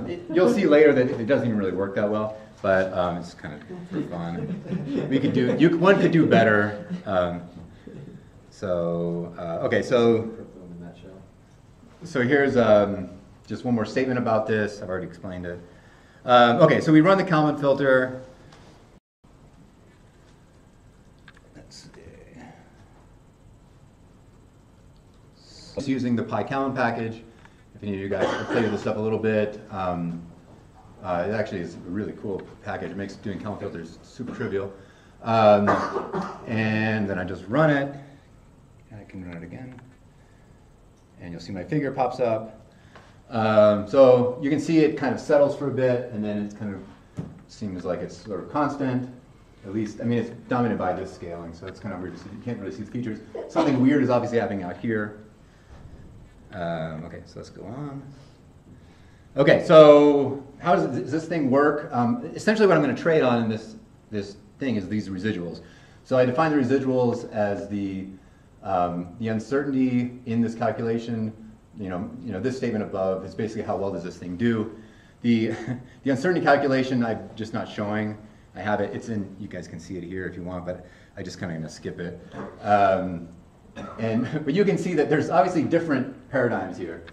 it, you'll see later that it doesn't even really work that well, but um, it's kind of for fun. We could do you, one could do better. Um, so uh, okay, so so here's um, just one more statement about this. I've already explained it. Um, okay, so we run the Kalman filter. It's using the PyKalman package. If any of you guys play with this stuff a little bit, um, uh, it actually is a really cool package. It makes doing Kalman filters super trivial. Um, and then I just run it, and I can run it again. And you'll see my figure pops up. Um, so you can see it kind of settles for a bit, and then it kind of seems like it's sort of constant. At least, I mean, it's dominated by this scaling, so it's kind of weird. You can't really see the features. Something weird is obviously happening out here. Um, okay, so let's go on. Okay, so how does, does this thing work? Um, essentially what I'm going to trade on in this, this thing is these residuals. So I define the residuals as the, um, the uncertainty in this calculation. You know, you know, this statement above is basically how well does this thing do. The, the uncertainty calculation I'm just not showing. I have it, it's in, you guys can see it here if you want, but I just kind of going to skip it. Um, and, but you can see that there's obviously different paradigms here.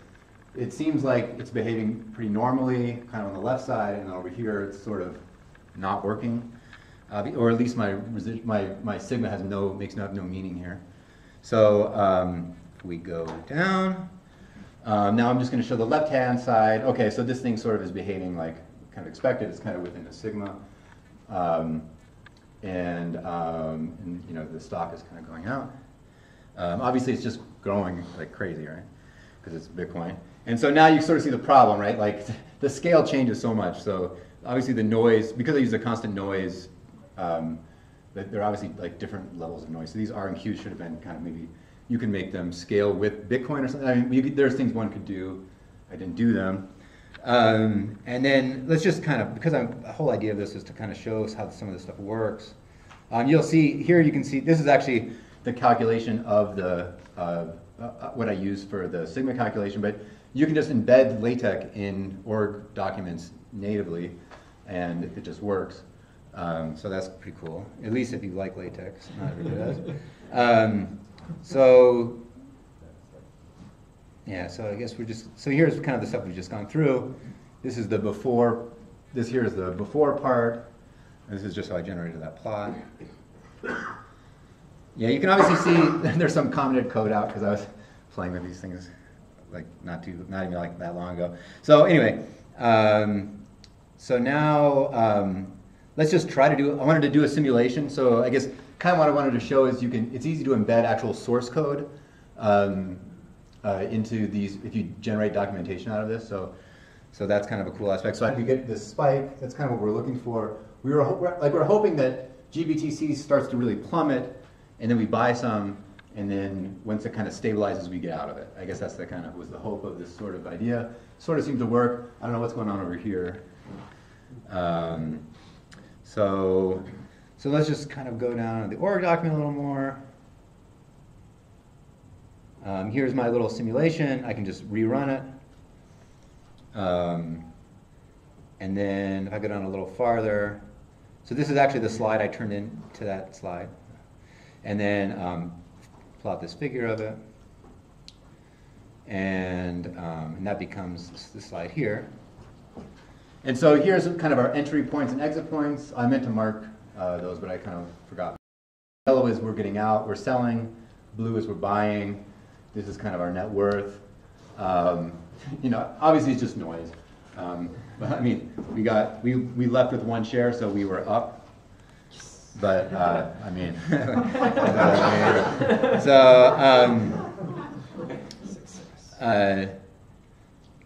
It seems like it's behaving pretty normally, kind of on the left side, and over here it's sort of not working. Uh, or at least my, my, my sigma has no, makes no, no meaning here. So um, we go down, um, now I'm just going to show the left-hand side. Okay, so this thing sort of is behaving like kind of expected. It's kind of within a sigma. Um, and, um, and, you know, the stock is kind of going out. Um, obviously, it's just growing like crazy, right? Because it's Bitcoin. And so now you sort of see the problem, right? Like the scale changes so much. So obviously the noise, because I use a constant noise, um, they're obviously like different levels of noise. So these R and Q should have been kind of maybe you can make them scale with Bitcoin or something. I mean, maybe there's things one could do. I didn't do them. Um, and then let's just kind of because I'm, the whole idea of this is to kind of show us how some of this stuff works. Um, you'll see here. You can see this is actually the calculation of the uh, uh, what I use for the sigma calculation, but you can just embed LaTeX in org documents natively, and it just works. Um, so that's pretty cool. At least if you like LaTeX, not everybody does. Um, so yeah, so I guess we're just so here's kind of the stuff we've just gone through. This is the before. This here is the before part. This is just how I generated that plot. Yeah, you can obviously see there's some commented code out because I was playing with these things like not too, not even like that long ago. So anyway, um, so now um, let's just try to do. I wanted to do a simulation. So I guess kind of what I wanted to show is you can. It's easy to embed actual source code um, uh, into these if you generate documentation out of this. So so that's kind of a cool aspect. So if you get this spike, that's kind of what we're looking for. We were like we're hoping that GBTC starts to really plummet, and then we buy some and then once it kind of stabilizes, we get out of it. I guess that's the kind of was the hope of this sort of idea. Sort of seems to work. I don't know what's going on over here. Um, so, so let's just kind of go down to the org document a little more. Um, here's my little simulation. I can just rerun it. Um, and then if I go down a little farther, so this is actually the slide I turned into that slide. And then um, plot this figure of it. And, um, and that becomes the slide here. And so here's kind of our entry points and exit points. I meant to mark uh, those, but I kind of forgot. Yellow is we're getting out, we're selling. Blue is we're buying. This is kind of our net worth. Um, you know, obviously it's just noise. Um, but I mean, we got we we left with one share, so we were up but uh, I mean, so um, uh,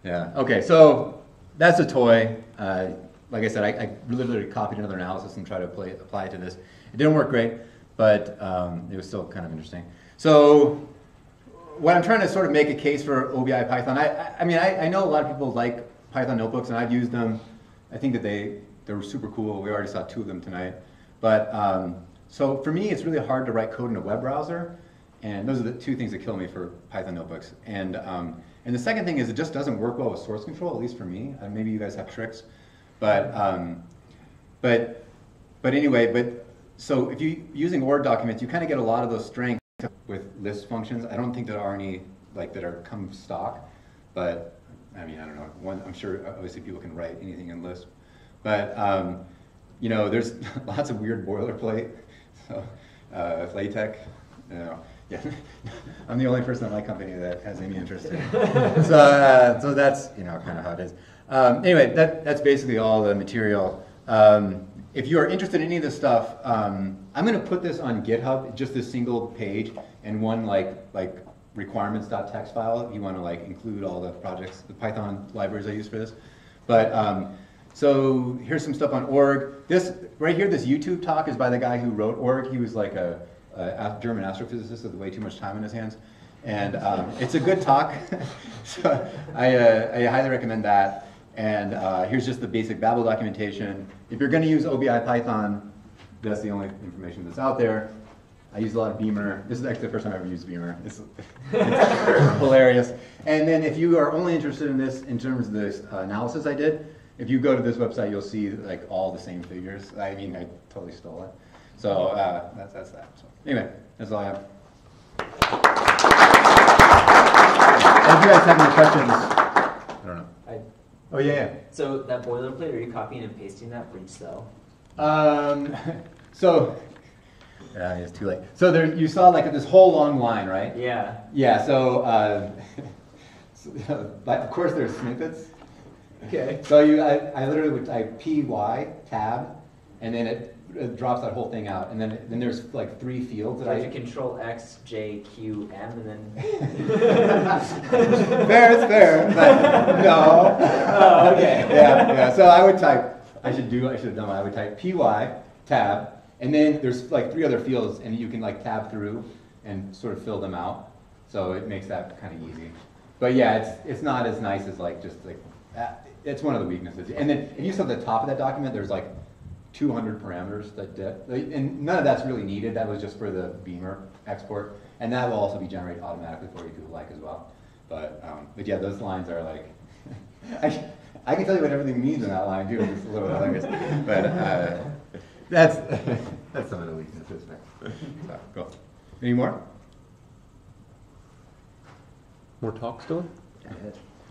yeah. Okay, so that's a toy. Uh, like I said, I, I, literally copied another analysis and tried to apply, apply it to this. It didn't work great, but um, it was still kind of interesting. So what I'm trying to sort of make a case for ob-ipython, I, I mean, I, I know a lot of people like Python notebooks, and I've used them. I think that they, they were super cool. We already saw two of them tonight. But um, so for me, it's really hard to write code in a web browser. And those are the two things that kill me for Python notebooks. And, um, and the second thing is it just doesn't work well with source control, at least for me. Uh, maybe you guys have tricks. But, um, but, but anyway, but so if you're using org documents, you kind of get a lot of those strengths with Lisp functions. I don't think there are any like that are come stock, but I mean, I don't know. One, I'm sure obviously people can write anything in Lisp. But um, you know, there's lots of weird boilerplate. So, uh, LaTeX, you know, yeah, I'm the only person at my company that has any interest in it. so, uh, so that's, you know, kind of how it is. Um, anyway, that, that's basically all the material. Um, if you are interested in any of this stuff, um, I'm going to put this on GitHub, just this single page, and one like like requirements.txt file if you want to like include all the projects, the Python libraries I use for this. But um, so here's some stuff on org. This right here, this YouTube talk is by the guy who wrote org. He was like a, a German astrophysicist with way too much time in his hands, and um, it's a good talk. so I, uh, I, highly recommend that. And uh, here's just the basic Babel documentation. If you're going to use ob-ipython, that's the only information that's out there. I use a lot of Beamer. This is actually the first time I ever used Beamer. It's, it's hilarious. And then if you are only interested in this in terms of the uh, analysis I did, if you go to this website, you'll see like all the same figures. I mean, I totally stole it. So uh, that's, that's that. So anyway, that's all I have. If you guys have any questions, I don't know. I, oh yeah, yeah. So that boilerplate, are you copying and pasting that for each cell? Um, so yeah, it's too late. So there, you saw like this whole long line, right? Yeah. Yeah. So, uh, so of course, there's snippets Okay. So you, I, I literally would type py tab, and then it, it drops that whole thing out, and then then there's like three fields that So I. if you control X, J, Q, M, and then. fair, it's fair, but no. Oh, okay. yeah, yeah. So I would type. I should do. I should have done. I would type py tab, and then there's like three other fields, and you can like tab through and sort of fill them out. So it makes that kind of easy. But yeah, it's it's not as nice as like just like that. It's one of the weaknesses. And then if you saw the top of that document, there's like 200 parameters that did, and none of that's really needed. That was just for the Beamer export, and that will also be generated automatically for you if you like as well. But um, but yeah, those lines are like. I, I can tell you what everything means in that line too. It's a little hilarious, but uh, that's that's some of the weaknesses. There. So, cool. Any more? More talks, Dylan?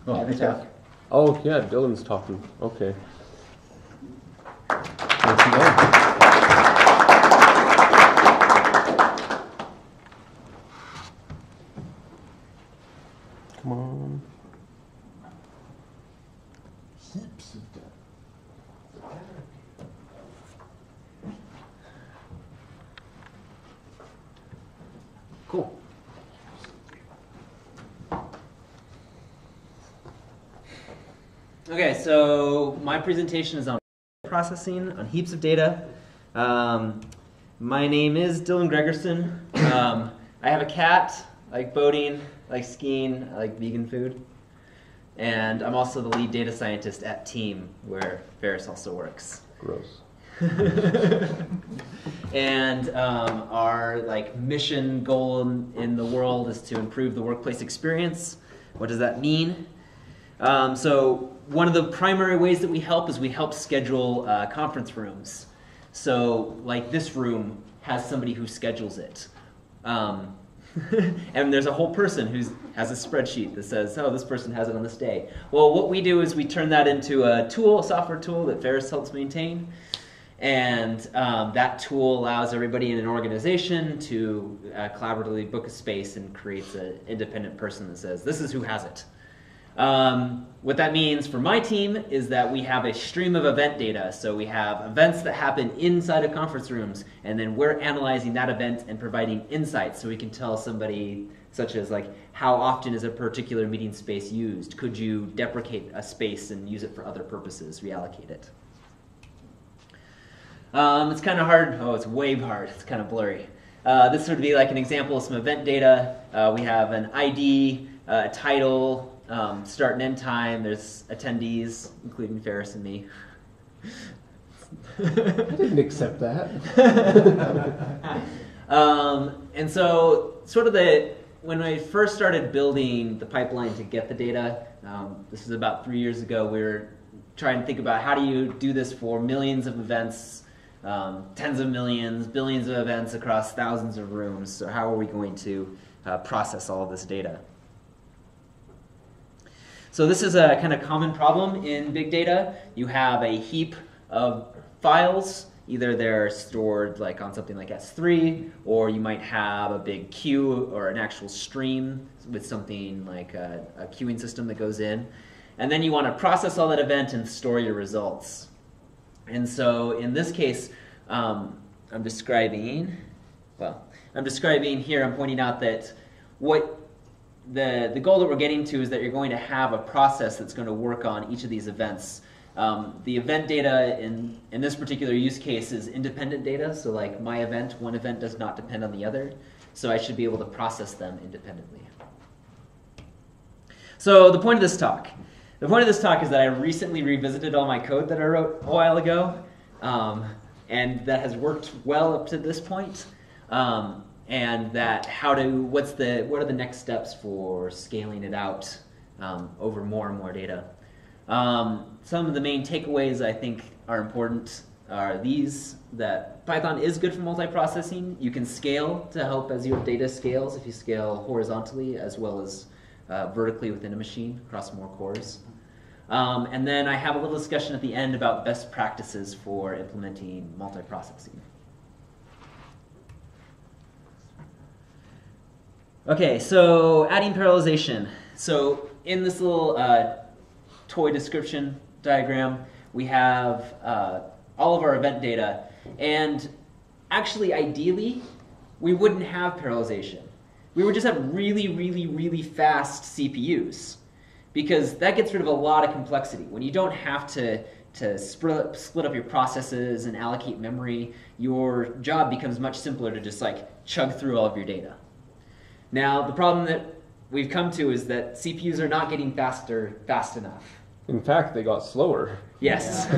Oh, thanks, Jeff. Oh, yeah, Dylan's talking. Okay. Let's go. Come on. Heaps of data. Cool. Okay, so my presentation is on processing on heaps of data. Um, my name is Dylan Gregerson. Um, I have a cat. I like boating, I like skiing, I like vegan food. And I'm also the lead data scientist at Teem, where Ferris also works. Gross. and um, our like mission goal in, in the world is to improve the workplace experience. What does that mean? Um, so one of the primary ways that we help is we help schedule uh, conference rooms. So like this room has somebody who schedules it. Um, and there's a whole person who has a spreadsheet that says, oh, this person has it on this day. Well, what we do is we turn that into a tool, a software tool that Ferris helps maintain. And um, that tool allows everybody in an organization to uh, collaboratively book a space and creates an independent person that says, this is who has it. Um, what that means for my team is that we have a stream of event data. So we have events that happen inside of conference rooms, and then we're analyzing that event and providing insights so we can tell somebody, such as like, how often is a particular meeting space used? Could you deprecate a space and use it for other purposes, reallocate it? Um, it's kind of hard. Oh, it's way hard. It's kind of blurry. Uh, this would be like an example of some event data. Uh, we have an ID, uh, a title, um, start and end time. There's attendees, including Ferris and me. I didn't accept that. um, and so, sort of the when I first started building the pipeline to get the data, um, this is about three years ago. We were trying to think about how do you do this for millions of events, um, tens of millions, billions of events across thousands of rooms. So how are we going to uh, process all of this data? So this is a kind of common problem in big data. You have a heap of files. Either they're stored like on something like S3, or you might have a big queue or an actual stream with something like a, a queuing system that goes in. And then you want to process all that event and store your results. And so in this case, um, I'm describing, well, I'm describing here, I'm pointing out that what the, the goal that we're getting to is that you're going to have a process that's going to work on each of these events. Um, the event data in, in this particular use case is independent data, so like my event, one event does not depend on the other, so I should be able to process them independently. So the point of this talk, the point of this talk is that I recently revisited all my code that I wrote a while ago, um, and that has worked well up to this point. Um, and that how to what's the what are the next steps for scaling it out um, over more and more data. Um, some of the main takeaways I think are important are these that Python is good for multiprocessing. You can scale to help as your data scales if you scale horizontally as well as uh, vertically within a machine across more cores. Um, and then I have a little discussion at the end about best practices for implementing multiprocessing. Okay, so adding parallelization. So in this little uh, toy description diagram. We have uh, all of our event data. And actually, ideally, we wouldn't have parallelization. We would just have really, really, really fast CPUs because that gets rid of a lot of complexity. When you don't have to, to split, split up your processes and allocate memory, your job becomes much simpler to just like chug through all of your data. Now, the problem that we've come to is that CPUs are not getting faster fast enough. In fact, they got slower. Yes.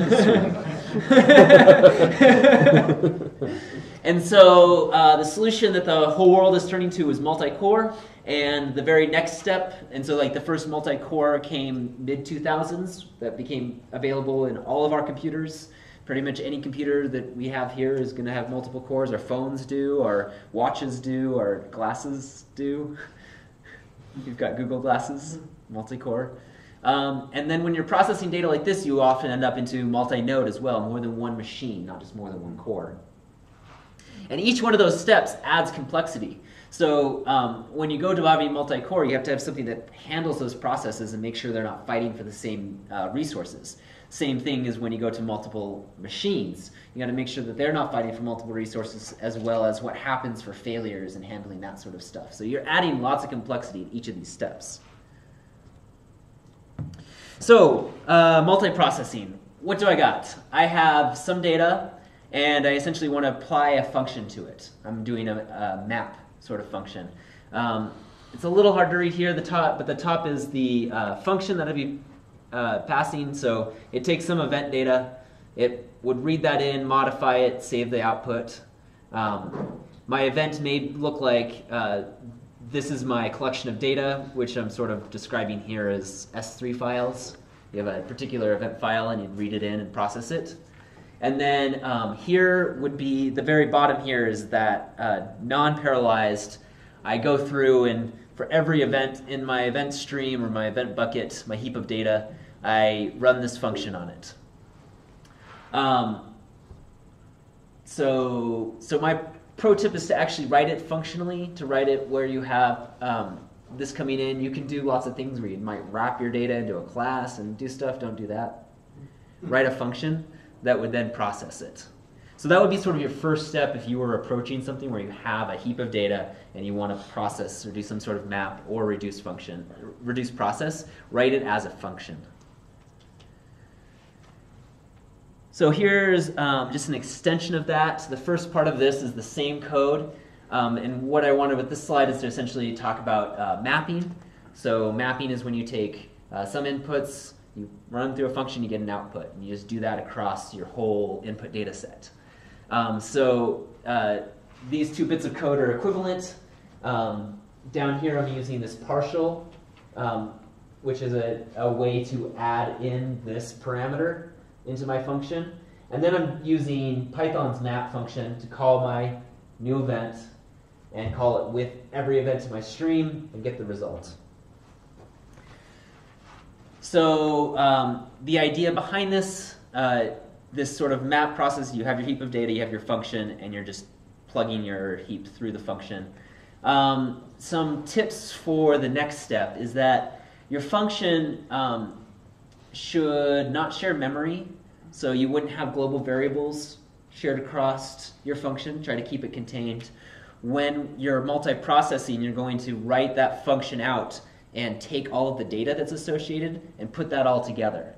and so uh, the solution that the whole world is turning to is multi-core. And the very next step, and so like the first multi-core came mid 2000s, that became available in all of our computers. Pretty much any computer that we have here is going to have multiple cores. Our phones do, our watches do, our glasses do. You've got Google glasses, multi-core. Um, and then when you're processing data like this, you often end up into multi-node as well, more than one machine, not just more than one core. And each one of those steps adds complexity. So um, when you go to Avi multi-core, you have to have something that handles those processes and make sure they're not fighting for the same uh, resources. Same thing as when you go to multiple machines. You got to make sure that they're not fighting for multiple resources as well as what happens for failures and handling that sort of stuff. So you're adding lots of complexity in each of these steps. So, uh, multiprocessing. What do I got? I have some data, and I essentially want to apply a function to it. I'm doing a, a map sort of function. Um, it's a little hard to read here, the top, but the top is the uh, function that I'd be uh, passing. So it takes some event data, it would read that in, modify it, save the output. Um, my event may look like uh, this is my collection of data, which I'm sort of describing here as S3 files. You have a particular event file and you'd read it in and process it. And then um, here would be, the very bottom here is that uh, non-parallelized, I go through and for every event in my event stream or my event bucket, my heap of data, I run this function on it. Um, so, so my pro tip is to actually write it functionally, to write it where you have um, this coming in. You can do lots of things where you might wrap your data into a class and do stuff. Don't do that. Write a function that would then process it. So that would be sort of your first step if you were approaching something where you have a heap of data and you want to process or do some sort of map or reduce function, reduce process, write it as a function. So here's um, just an extension of that. So The first part of this is the same code. Um, and what I wanted with this slide is to essentially talk about uh, mapping. So mapping is when you take uh, some inputs, you run through a function, you get an output. And you just do that across your whole input data set. Um, so uh, these two bits of code are equivalent. Um, down here I'm using this partial, um, which is a, a way to add in this parameter into my function. And then I'm using Python's map function to call my new event and call it with every event in my stream and get the result. So um, the idea behind this, uh, this sort of map process, you have your heap of data, you have your function, and you're just plugging your heap through the function. Um, some tips for the next step is that your function um, should not share memory, so you wouldn't have global variables shared across your function. Try to keep it contained. When you're multiprocessing, you're going to write that function out and take all of the data that's associated and put that all together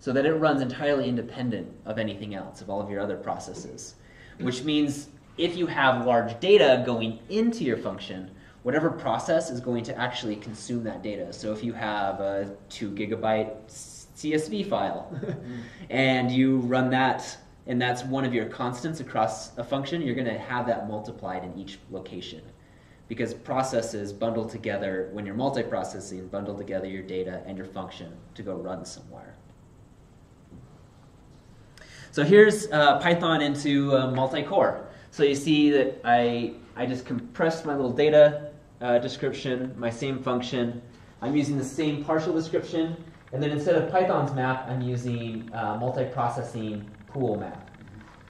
so that it runs entirely independent of anything else, of all of your other processes. Which means if you have large data going into your function, whatever process is going to actually consume that data. So if you have a two gigabyte CSV file and you run that and that's one of your constants across a function, you're going to have that multiplied in each location. Because processes bundle together, when you're multiprocessing, bundle together your data and your function to go run somewhere. So here's uh, Python into uh, multi-core. So you see that I, I just compressed my little data uh, description, my same function. I'm using the same partial description, and then instead of Python's map, I'm using uh, multiprocessing pool map.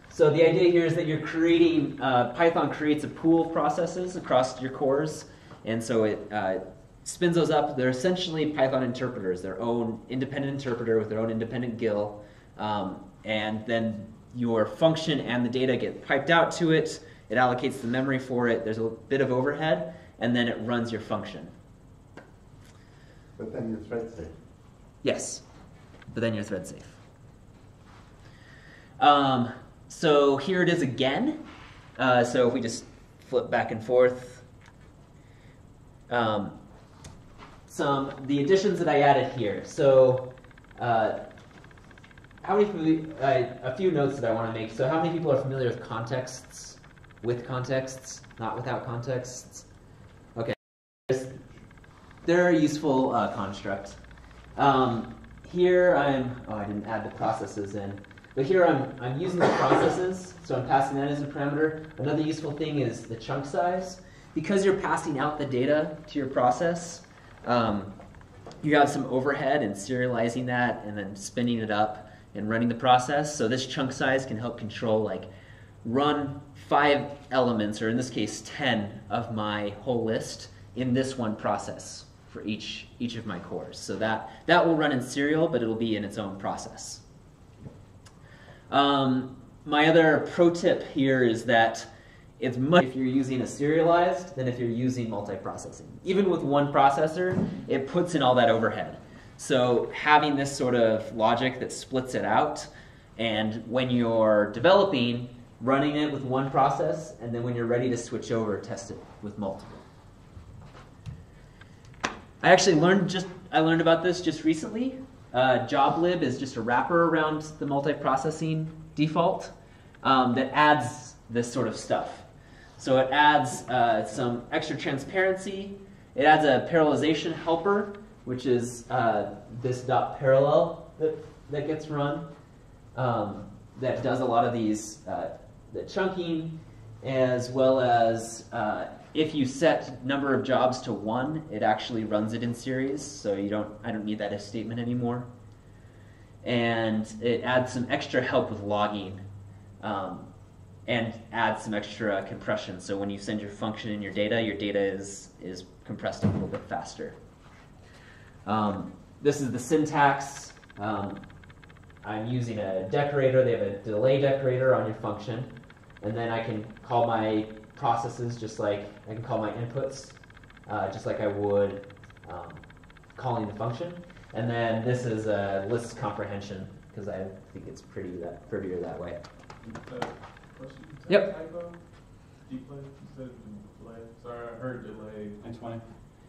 So the idea here is that you're creating, uh, Python creates a pool of processes across your cores, and so it, uh, spins those up. They're essentially Python interpreters, their own independent interpreter with their own independent GIL. Um, and then your function and the data get piped out to it. It allocates the memory for it. There's a bit of overhead, and then it runs your function. But then your thread. Yes, but then you're thread safe. Um, so here it is again. Uh, so if we just flip back and forth, um, some the additions that I added here. So uh, how many uh, a few notes that I want to make. So how many people are familiar with contexts? With contexts, not without contexts. Okay, they're a useful uh, construct. Um, here I'm, oh, I didn't add the processes in. But here I'm, I'm using the processes, so I'm passing that as a parameter. Another useful thing is the chunk size. Because you're passing out the data to your process, um, you have some overhead in serializing that and then spinning it up and running the process. So this chunk size can help control like run five elements, or in this case 10 of my whole list in this one process for each, each of my cores. So that, that will run in serial, but it'll be in its own process. Um, my other pro tip here is that it's much if you're using a serialized than if you're using multiprocessing. Even with one processor, it puts in all that overhead. So having this sort of logic that splits it out, and when you're developing, running it with one process, and then when you're ready to switch over, test it with multiple. I actually learned just I learned about this just recently. Uh, JobLib is just a wrapper around the multiprocessing default um, that adds this sort of stuff. So it adds uh, some extra transparency. It adds a parallelization helper, which is uh, this dot parallel that, that gets run um, that does a lot of these uh, the chunking, as well as uh, if you set number of jobs to one, it actually runs it in series, so you don't I don't need that if statement anymore. And it adds some extra help with logging, um, and adds some extra compression. So when you send your function in your data, your data is is compressed a little bit faster. Um, this is the syntax. Um, I'm using a decorator. They have a delay decorator on your function, and then I can call my processes just like I can call my inputs, uh, just like I would um, calling the function. And then this is a list comprehension because I think it's pretty that prettier that way. Yep. Typo? Delay instead of delay. Sorry, I heard delay. And 20.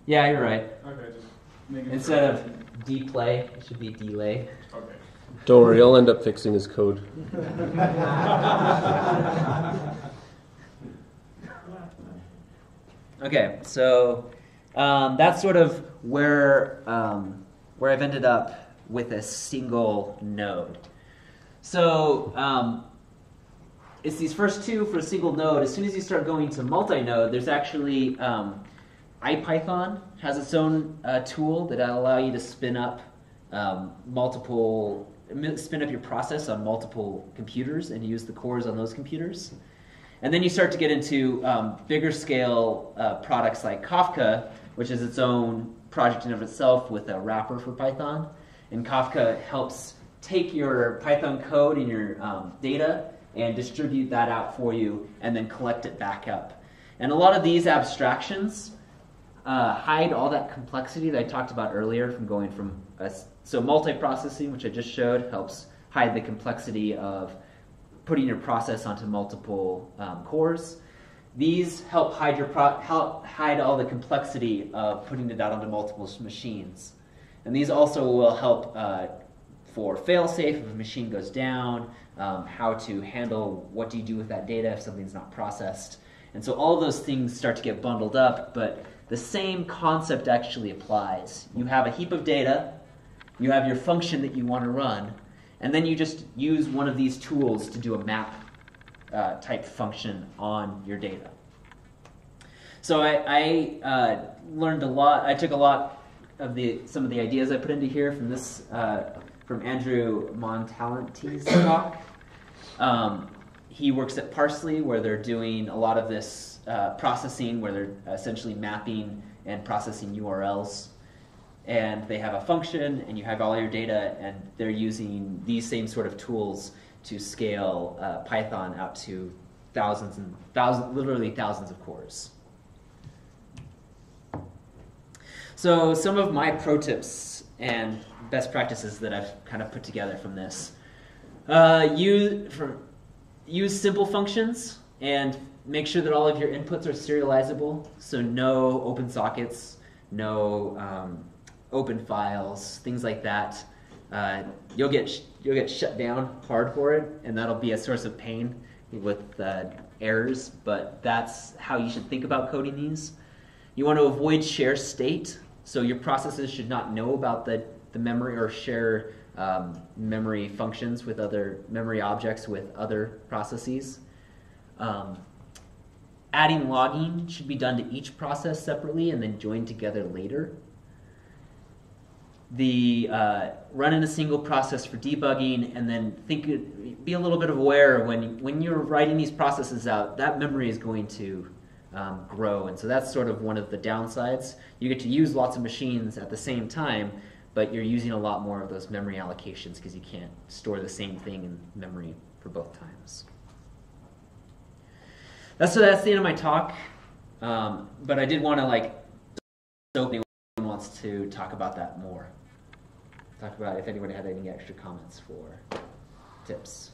Yeah, you're right. Okay, just making Instead sure. of deplay, it should be delay. Okay. Don't worry, I'll end up fixing his code. Okay, so um, that's sort of where um, where I've ended up with a single node. So um, it's these first two for a single node. As soon as you start going to multi-node, there's actually um, IPython has its own uh, tool that allow you to spin up um, multiple spin up your process on multiple computers and use the cores on those computers. And then you start to get into um, bigger scale uh, products like Kafka, which is its own project in of itself with a wrapper for Python. And Kafka helps take your Python code and your um, data and distribute that out for you and then collect it back up. And a lot of these abstractions uh, hide all that complexity that I talked about earlier from going from a, so multiprocessing, which I just showed, helps hide the complexity of putting your process onto multiple um, cores. These help hide your help hide all the complexity of putting it out onto multiple machines, and these also will help uh, for failsafe if a machine goes down, um, how to handle what do you do with that data if something's not processed, and so all those things start to get bundled up, but the same concept actually applies. You have a heap of data, you have your function that you want to run, and then you just use one of these tools to do a map uh, type function on your data. So I, I uh, learned a lot. I took a lot of the some of the ideas I put into here from this uh, from Andrew Montalenti's talk. Um, he works at Parse.ly, where they're doing a lot of this uh, processing, where they're essentially mapping and processing URLs. And they have a function, and you have all your data, and they're using these same sort of tools to scale uh, Python out to thousands and thousands, literally thousands of cores. So some of my pro tips and best practices that I've kind of put together from this. Uh, use, for, use simple functions and make sure that all of your inputs are serializable. So no open sockets, no um, open files, things like that. Uh, you'll get you'll get shut down hard for it, and that'll be a source of pain with uh, errors. But that's how you should think about coding these. You want to avoid share state, so your processes should not know about the, the memory or share um, memory functions with other memory objects with other processes. Um, adding logging should be done to each process separately and then joined together later the uh, run in a single process for debugging, and then think be a little bit aware when when you're writing these processes out, that memory is going to um, grow, and so that's sort of one of the downsides. You get to use lots of machines at the same time, but you're using a lot more of those memory allocations because you can't store the same thing in memory for both times. That's so that's the end of my talk. Um, but I did want to like open anyone wants to talk about that more talk about if anybody had any extra comments for tips.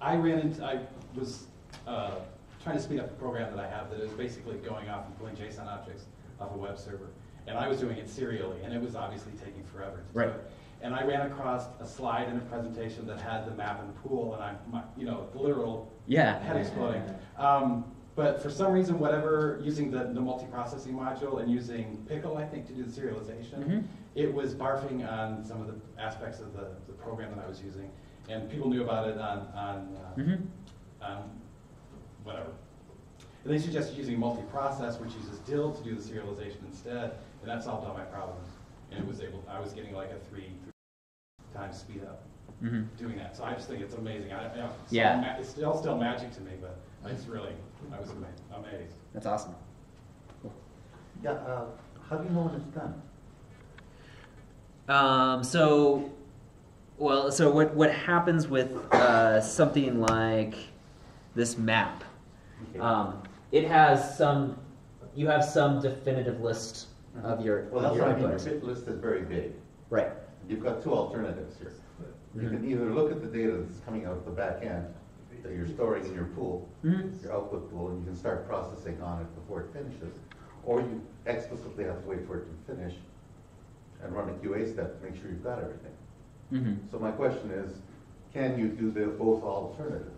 I ran into, I was uh, trying to speed up a program that I have that is basically going off and pulling JSON objects off a web server. And I was doing it serially, and it was obviously taking forever to right. do it. And I ran across a slide in a presentation that had the map and pool, and I, my, you know, the literal yeah. head exploding. Um, but for some reason, whatever, using the, the multiprocessing module and using Pickle, I think, to do the serialization, mm-hmm. it was barfing on some of the aspects of the, the program that I was using. And people knew about it on, on, uh, mm-hmm. on whatever. And they suggested using multiprocess, which uses dill to do the serialization instead, and that solved all my problems. And it was able, I was getting like a three, three times speed up mm-hmm. doing that. So I just think it's amazing. I, know, yeah. it's still still magic to me, but it's really, I was amazed. That's awesome. Cool. Yeah, uh, how do you know when it's done? Um, so, well, so what, what happens with uh, something like this map? Okay. Um, it has some, you have some definitive list mm-hmm. of your Well, that's your what I mean. inputs. Your bit list is very big. Right. You've got two alternatives here. You Mhm. can either look at the data that's coming out of the back end that you're storing in your pool, Mhm. your output pool, and you can start processing on it before it finishes. Or you explicitly have to wait for it to finish and run a QA step to make sure you've got everything. Mm-hmm. So my question is, can you do the both alternatives?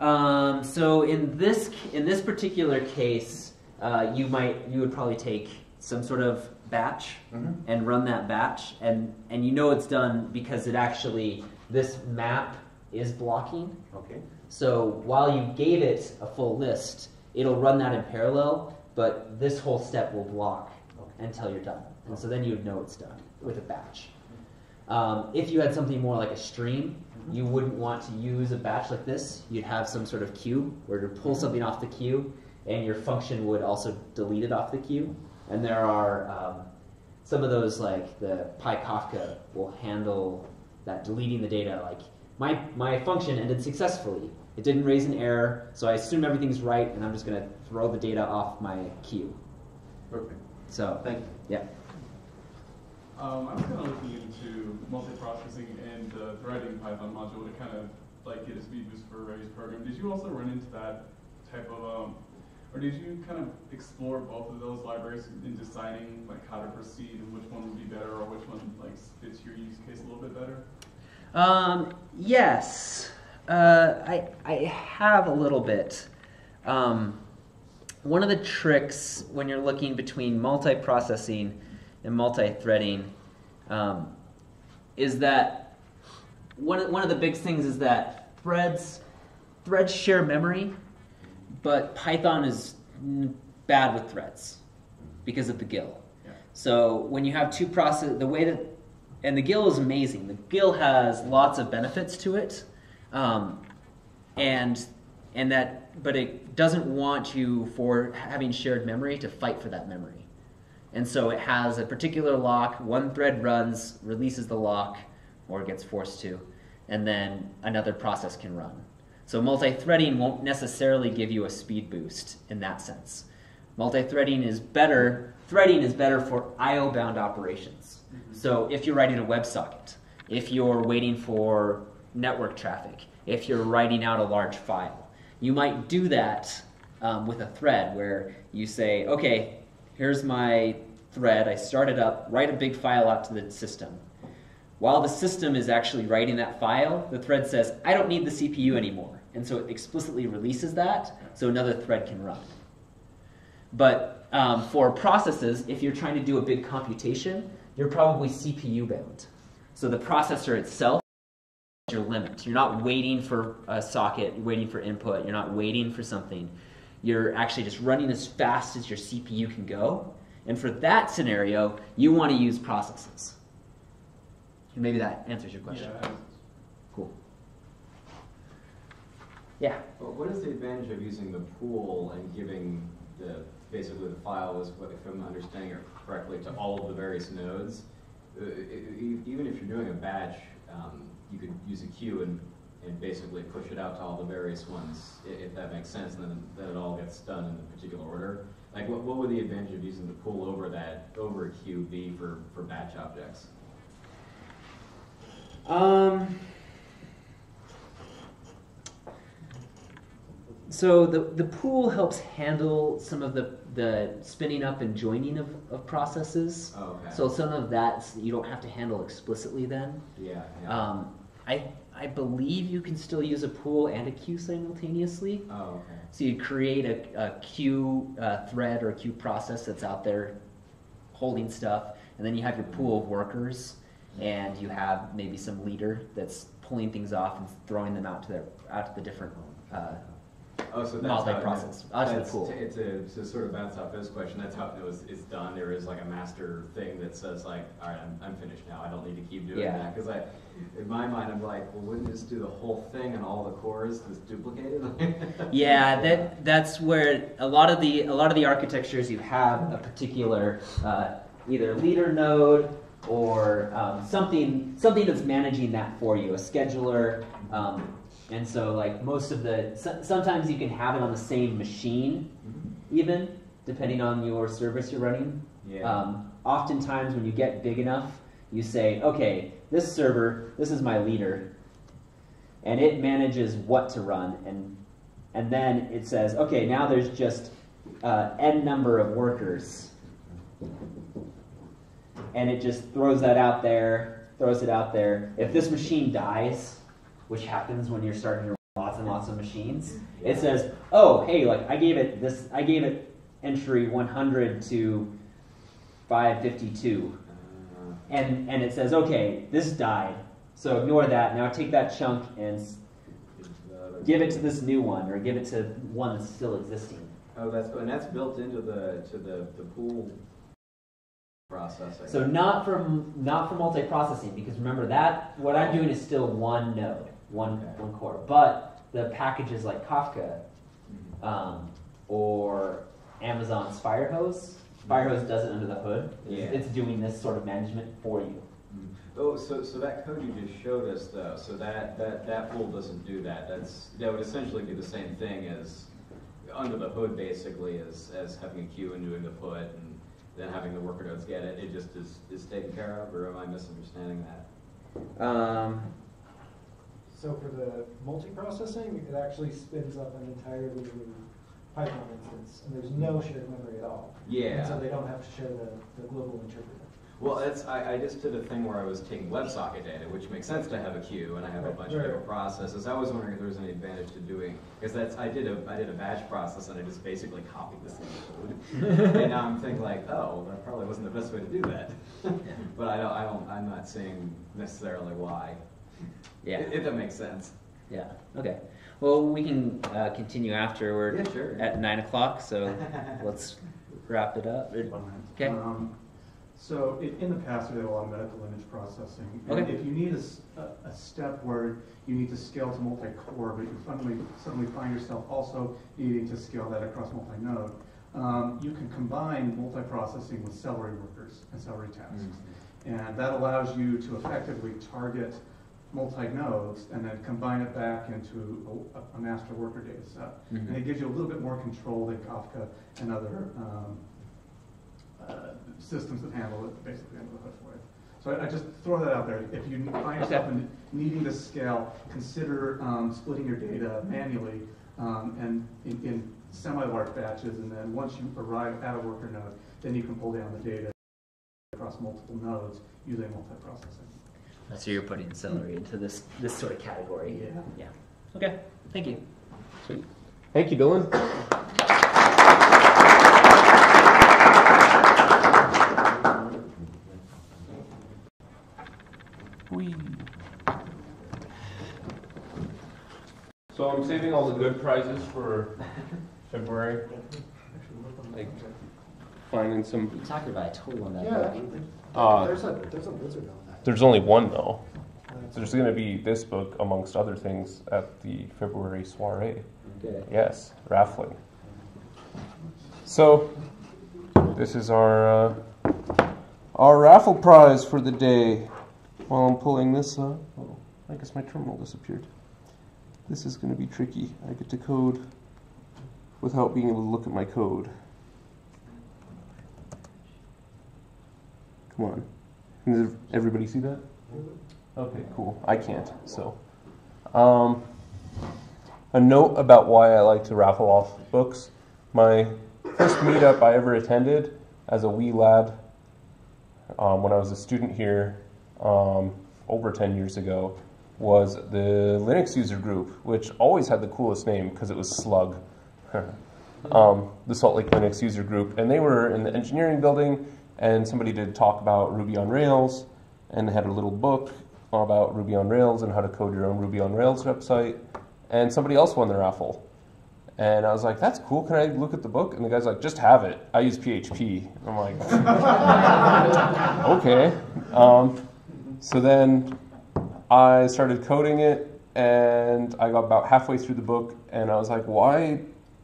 Um, so in this in this particular case, uh, you might you would probably take some sort of batch Mhm. and run that batch, and and you know it's done because it actually this map is blocking. Okay. So while you gave it a full list, it'll run that in parallel, but this whole step will block Okay. until you're done, and so then you would know it's done with a batch. Um, if you had something more like a stream, you wouldn't want to use a batch like this. You'd have some sort of queue where to pull something off the queue, and your function would also delete it off the queue. And there are um, some of those, like the PyKafka, will handle that deleting the data. Like my my function ended successfully. It didn't raise an error, so I assume everything's right, and I'm just going to throw the data off my queue. Perfect. So Thank you. yeah. Um, I was kind of looking into multiprocessing and the threading Python module to kind of like get a speed boost for a Rails program. Did you also run into that type of, um, or did you kind of explore both of those libraries in deciding like how to proceed and which one would be better or which one like fits your use case a little bit better? Um, yes, uh, I, I have a little bit. Um, one of the tricks when you're looking between multiprocessing and multi-threading um, is that one, one of the big things is that threads threads share memory, but Python is bad with threads because of the GIL. Yeah. So when you have two process, the way that and the GIL is amazing. The GIL has lots of benefits to it, Um, and and that, but it doesn't want you for having shared memory to fight for that memory. And so it has a particular lock. One thread runs, releases the lock, or gets forced to, and then another process can run. So multi-threading won't necessarily give you a speed boost in that sense. Multi-threading is better. Threading is better for I/O-bound operations. So if you're writing a WebSocket, if you're waiting for network traffic, if you're writing out a large file, you might do that um, with a thread where you say, okay, here's my thread. I start it up, write a big file out to the system. While the system is actually writing that file, the thread says, I don't need the CPU anymore. And so it explicitly releases that so another thread can run. But um, for processes, if you're trying to do a big computation, you're probably CPU bound. So the processor itself is your limit. You're not waiting for a socket, you're waiting for input, you're not waiting for something. You're actually just running as fast as your CPU can go. And for that scenario, you want to use processes. And maybe that answers your question. Yeah. Cool. Yeah. But what is the advantage of using the pool and giving the basically the file is what if I'm understanding it correctly to all of the various nodes? Uh, even if you're doing a batch, um, you could use a queue and, and basically push it out to all the various ones, if that makes sense, and then, then it all gets done in a particular order. Like, what, what would the advantage of using the pool over that over a queue be for, for batch objects? Um, so the, the pool helps handle some of the, the spinning up and joining of, of processes. Oh, okay. So some of that you don't have to handle explicitly then. Yeah, yeah. Um, I, I believe you can still use a pool and a queue simultaneously. Oh, okay. So you create a, a queue uh, thread or a queue process that's out there holding stuff, and then you have your pool of workers, and you have maybe some leader that's pulling things off and throwing them out to their out to the different uh, Oh, so that's how it, the that's pool. To, to, to sort of bounce off this question, that's how it was, it's done. There is like a master thing that says like, all right, I'm, I'm finished now. I don't need to keep doing Yeah. that because I, in my mind, I'm like, well, wouldn't just do the whole thing and all the cores just duplicated? yeah, that that's where a lot of the a lot of the architectures you have a particular uh, either leader node or um, something something that's managing that for you, a scheduler. Um, and so, like most of the so, sometimes you can have it on the same machine, even depending on your service you're running. Yeah. Um, oftentimes, when you get big enough, you say, okay, this server, this is my leader, and it manages what to run, and and then it says, okay, now there's just uh, n number of workers, and it just throws that out there, throws it out there. If this machine dies, which happens when you're starting to run lots and lots of machines, mm-hmm. it says, oh, hey, like I gave it this, I gave it entry 100 to 552, uh-huh. and and it says, okay, this died, so ignore that. Now take that chunk and give it to this new one, or give it to one that's still existing. oh, that's and that's built into the to the the pool processing. So not from not for multi-processing because remember that what I'm oh. doing is still one node, one one core. But the packages like Kafka um, or Amazon's Firehose, Firehose does it under the hood. It's- Yeah. It's doing this sort of management for you. Oh, so, so that code you just showed us though, so that, that, that pool doesn't do that. That's, that would essentially be the same thing as, under the hood basically, as, as having a queue and doing the put and then having the worker nodes get it. It just is, is taken care of, or am I misunderstanding that? Um, So for the multiprocessing, it actually spins up an entirely new Python instance, and there's no hmm. shared memory at all. Yeah. And so they don't have to share the, the global interpreter. Well, that's, I, I just did a thing where I was taking WebSocket data, which makes sense to have a queue, and I have a Right, bunch of right. different processes. I was wondering if there was any advantage to doing, because that's, I did a, I did a batch process, and I just basically copied the same code. And now I'm thinking like, oh, that probably wasn't the best way to do that. But I don't, I don't, I'm not seeing necessarily why. Yeah. If, if that makes sense. Yeah. Okay. Well, we can uh, continue after. We're Yeah, sure. at nine o'clock, so let's wrap it up. Okay. Um, So in, in the past, we had a lot of medical image processing. And Okay. If you need a, s- a- a step where you need to scale to multi-core, but you suddenly, suddenly find yourself also needing to scale that across multi-node, um, you can combine multi-processing with celery workers and celery tasks. And that allows you to effectively target multi-nodes and then combine it back into a, a master worker data set. Mhm. And it gives you a little bit more control than Kafka and other um, uh, systems that handle it basically under the hood for you. So I, I just throw that out there. If you find yourself in needing to scale, consider um, splitting your data manually um, and in, in semi-large batches. And then once you arrive at a worker node, then you can pull down the data across multiple nodes using multiprocessing. So you're putting celery into this this sort of category. Yeah. Yeah. Okay. Thank you. Sweet. Thank you, Dylan. Whee. So I'm saving all the good prizes for February. Like finding some. You talked about a total on that Yeah. book. Uh, There's a, there's a wizard on that. There's only one though. There's going to be this book amongst other things at the February soiree. Okay. Yes, raffling. So this is our uh, our raffle prize for the day. While I'm pulling this up, oh, I guess my terminal disappeared. This is going to be tricky. I get to code without being able to look at my code. Come on. Can everybody see that? Okay, cool. I can't. So, um, a note about why I like to raffle off books. My first meetup I ever attended as a wee lad, um, when I was a student here, um, over 10 years ago, was the Linux user group, which always had the coolest name because it was Slug. um, the Salt Lake Linux user group, and they were in the engineering building, and somebody did talk about Ruby on Rails, and they had a little book about Ruby on Rails and how to code your own Ruby on Rails website, and somebody else won the raffle. And I was like, that's cool. Can I look at the book? And the guy's like, just have it. I use PHP. I'm like, okay. Um, so then I started coding it, and I got about halfway through the book, and I was like, why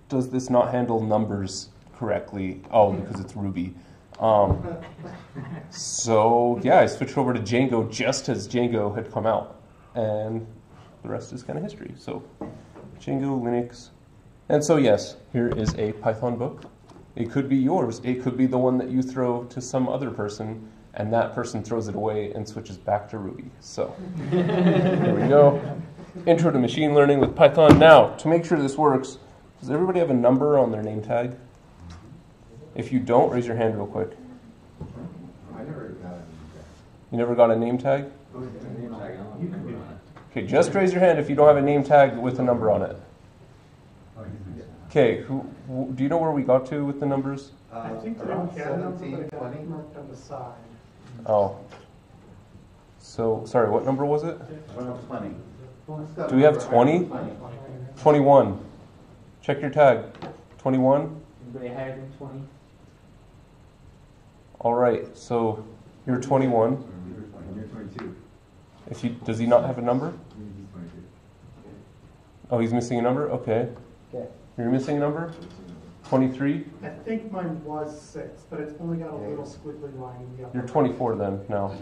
does this not handle numbers correctly? Oh, because it's Ruby. Um, so yeah, I switched over to Django just as Django had come out, and the rest is kind of history. So Django, Linux, and so yes, here is a Python book. It could be yours. It could be the one that you throw to some other person, and that person throws it away and switches back to Ruby. So there we go. Intro to machine learning with Python. Now, to make sure this works, does everybody have a number on their name tag? If you don't, raise your hand real quick. I never got it. You never got a name tag? Okay, just raise your hand if you don't have a name tag with a number on it. Okay, who, who, do you know where we got to with the numbers? I think they around had 17, but it got 20. marked on the side. Oh. So, sorry, what number was it? 20. Do we have 20? 21. Check your tag. 21? Anybody higher than 20? All right, so you're 21. You're 22. If you, does he not have a number? Oh, he's missing a number? Okay. Okay. You're missing a number? 23? I think mine was six, but it's only got a little squiggly line in the upper. You're 24 then, now.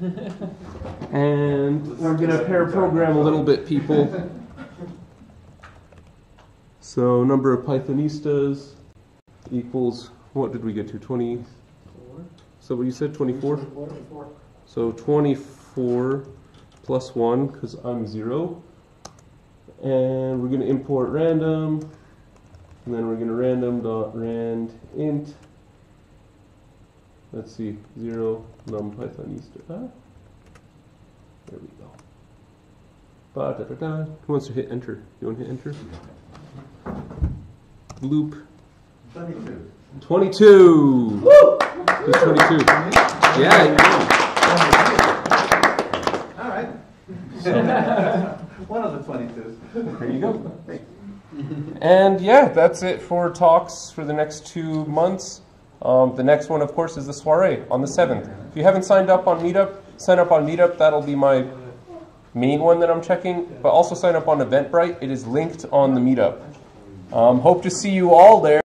And we're going to pair program a little bit, people. So number of Pythonistas equals, what did we get to, 20? So what you said, 24? Four. So 24 plus 1, because I'm 0. And we're going to import random. And then we're going to random dot rand int. Let's see, 0 num pythonista. Ah. There we go. Ba da da da. Who wants to hit enter? You want to hit enter? Loop. 22. 22! Woo! Who's 22? Yeah, All right. So- One of the 22s. There you go. And yeah, that's it for talks for the next two months. Um, the next one, of course, is the soiree on the 7th. If you haven't signed up on Meetup, sign up on Meetup. That'll be my main one that I'm checking. But also sign up on Eventbrite. It is linked on the Meetup. Um, hope to see you all there.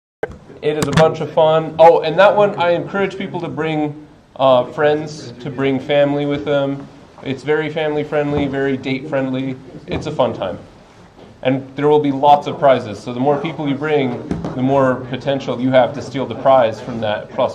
It is a bunch of fun. Oh, and that one, I encourage people to bring uh, friends, to bring family with them. It's very family friendly, very date friendly. It's a fun time. And there will be lots of prizes. So the more people you bring, the more potential you have to steal the prize from that plus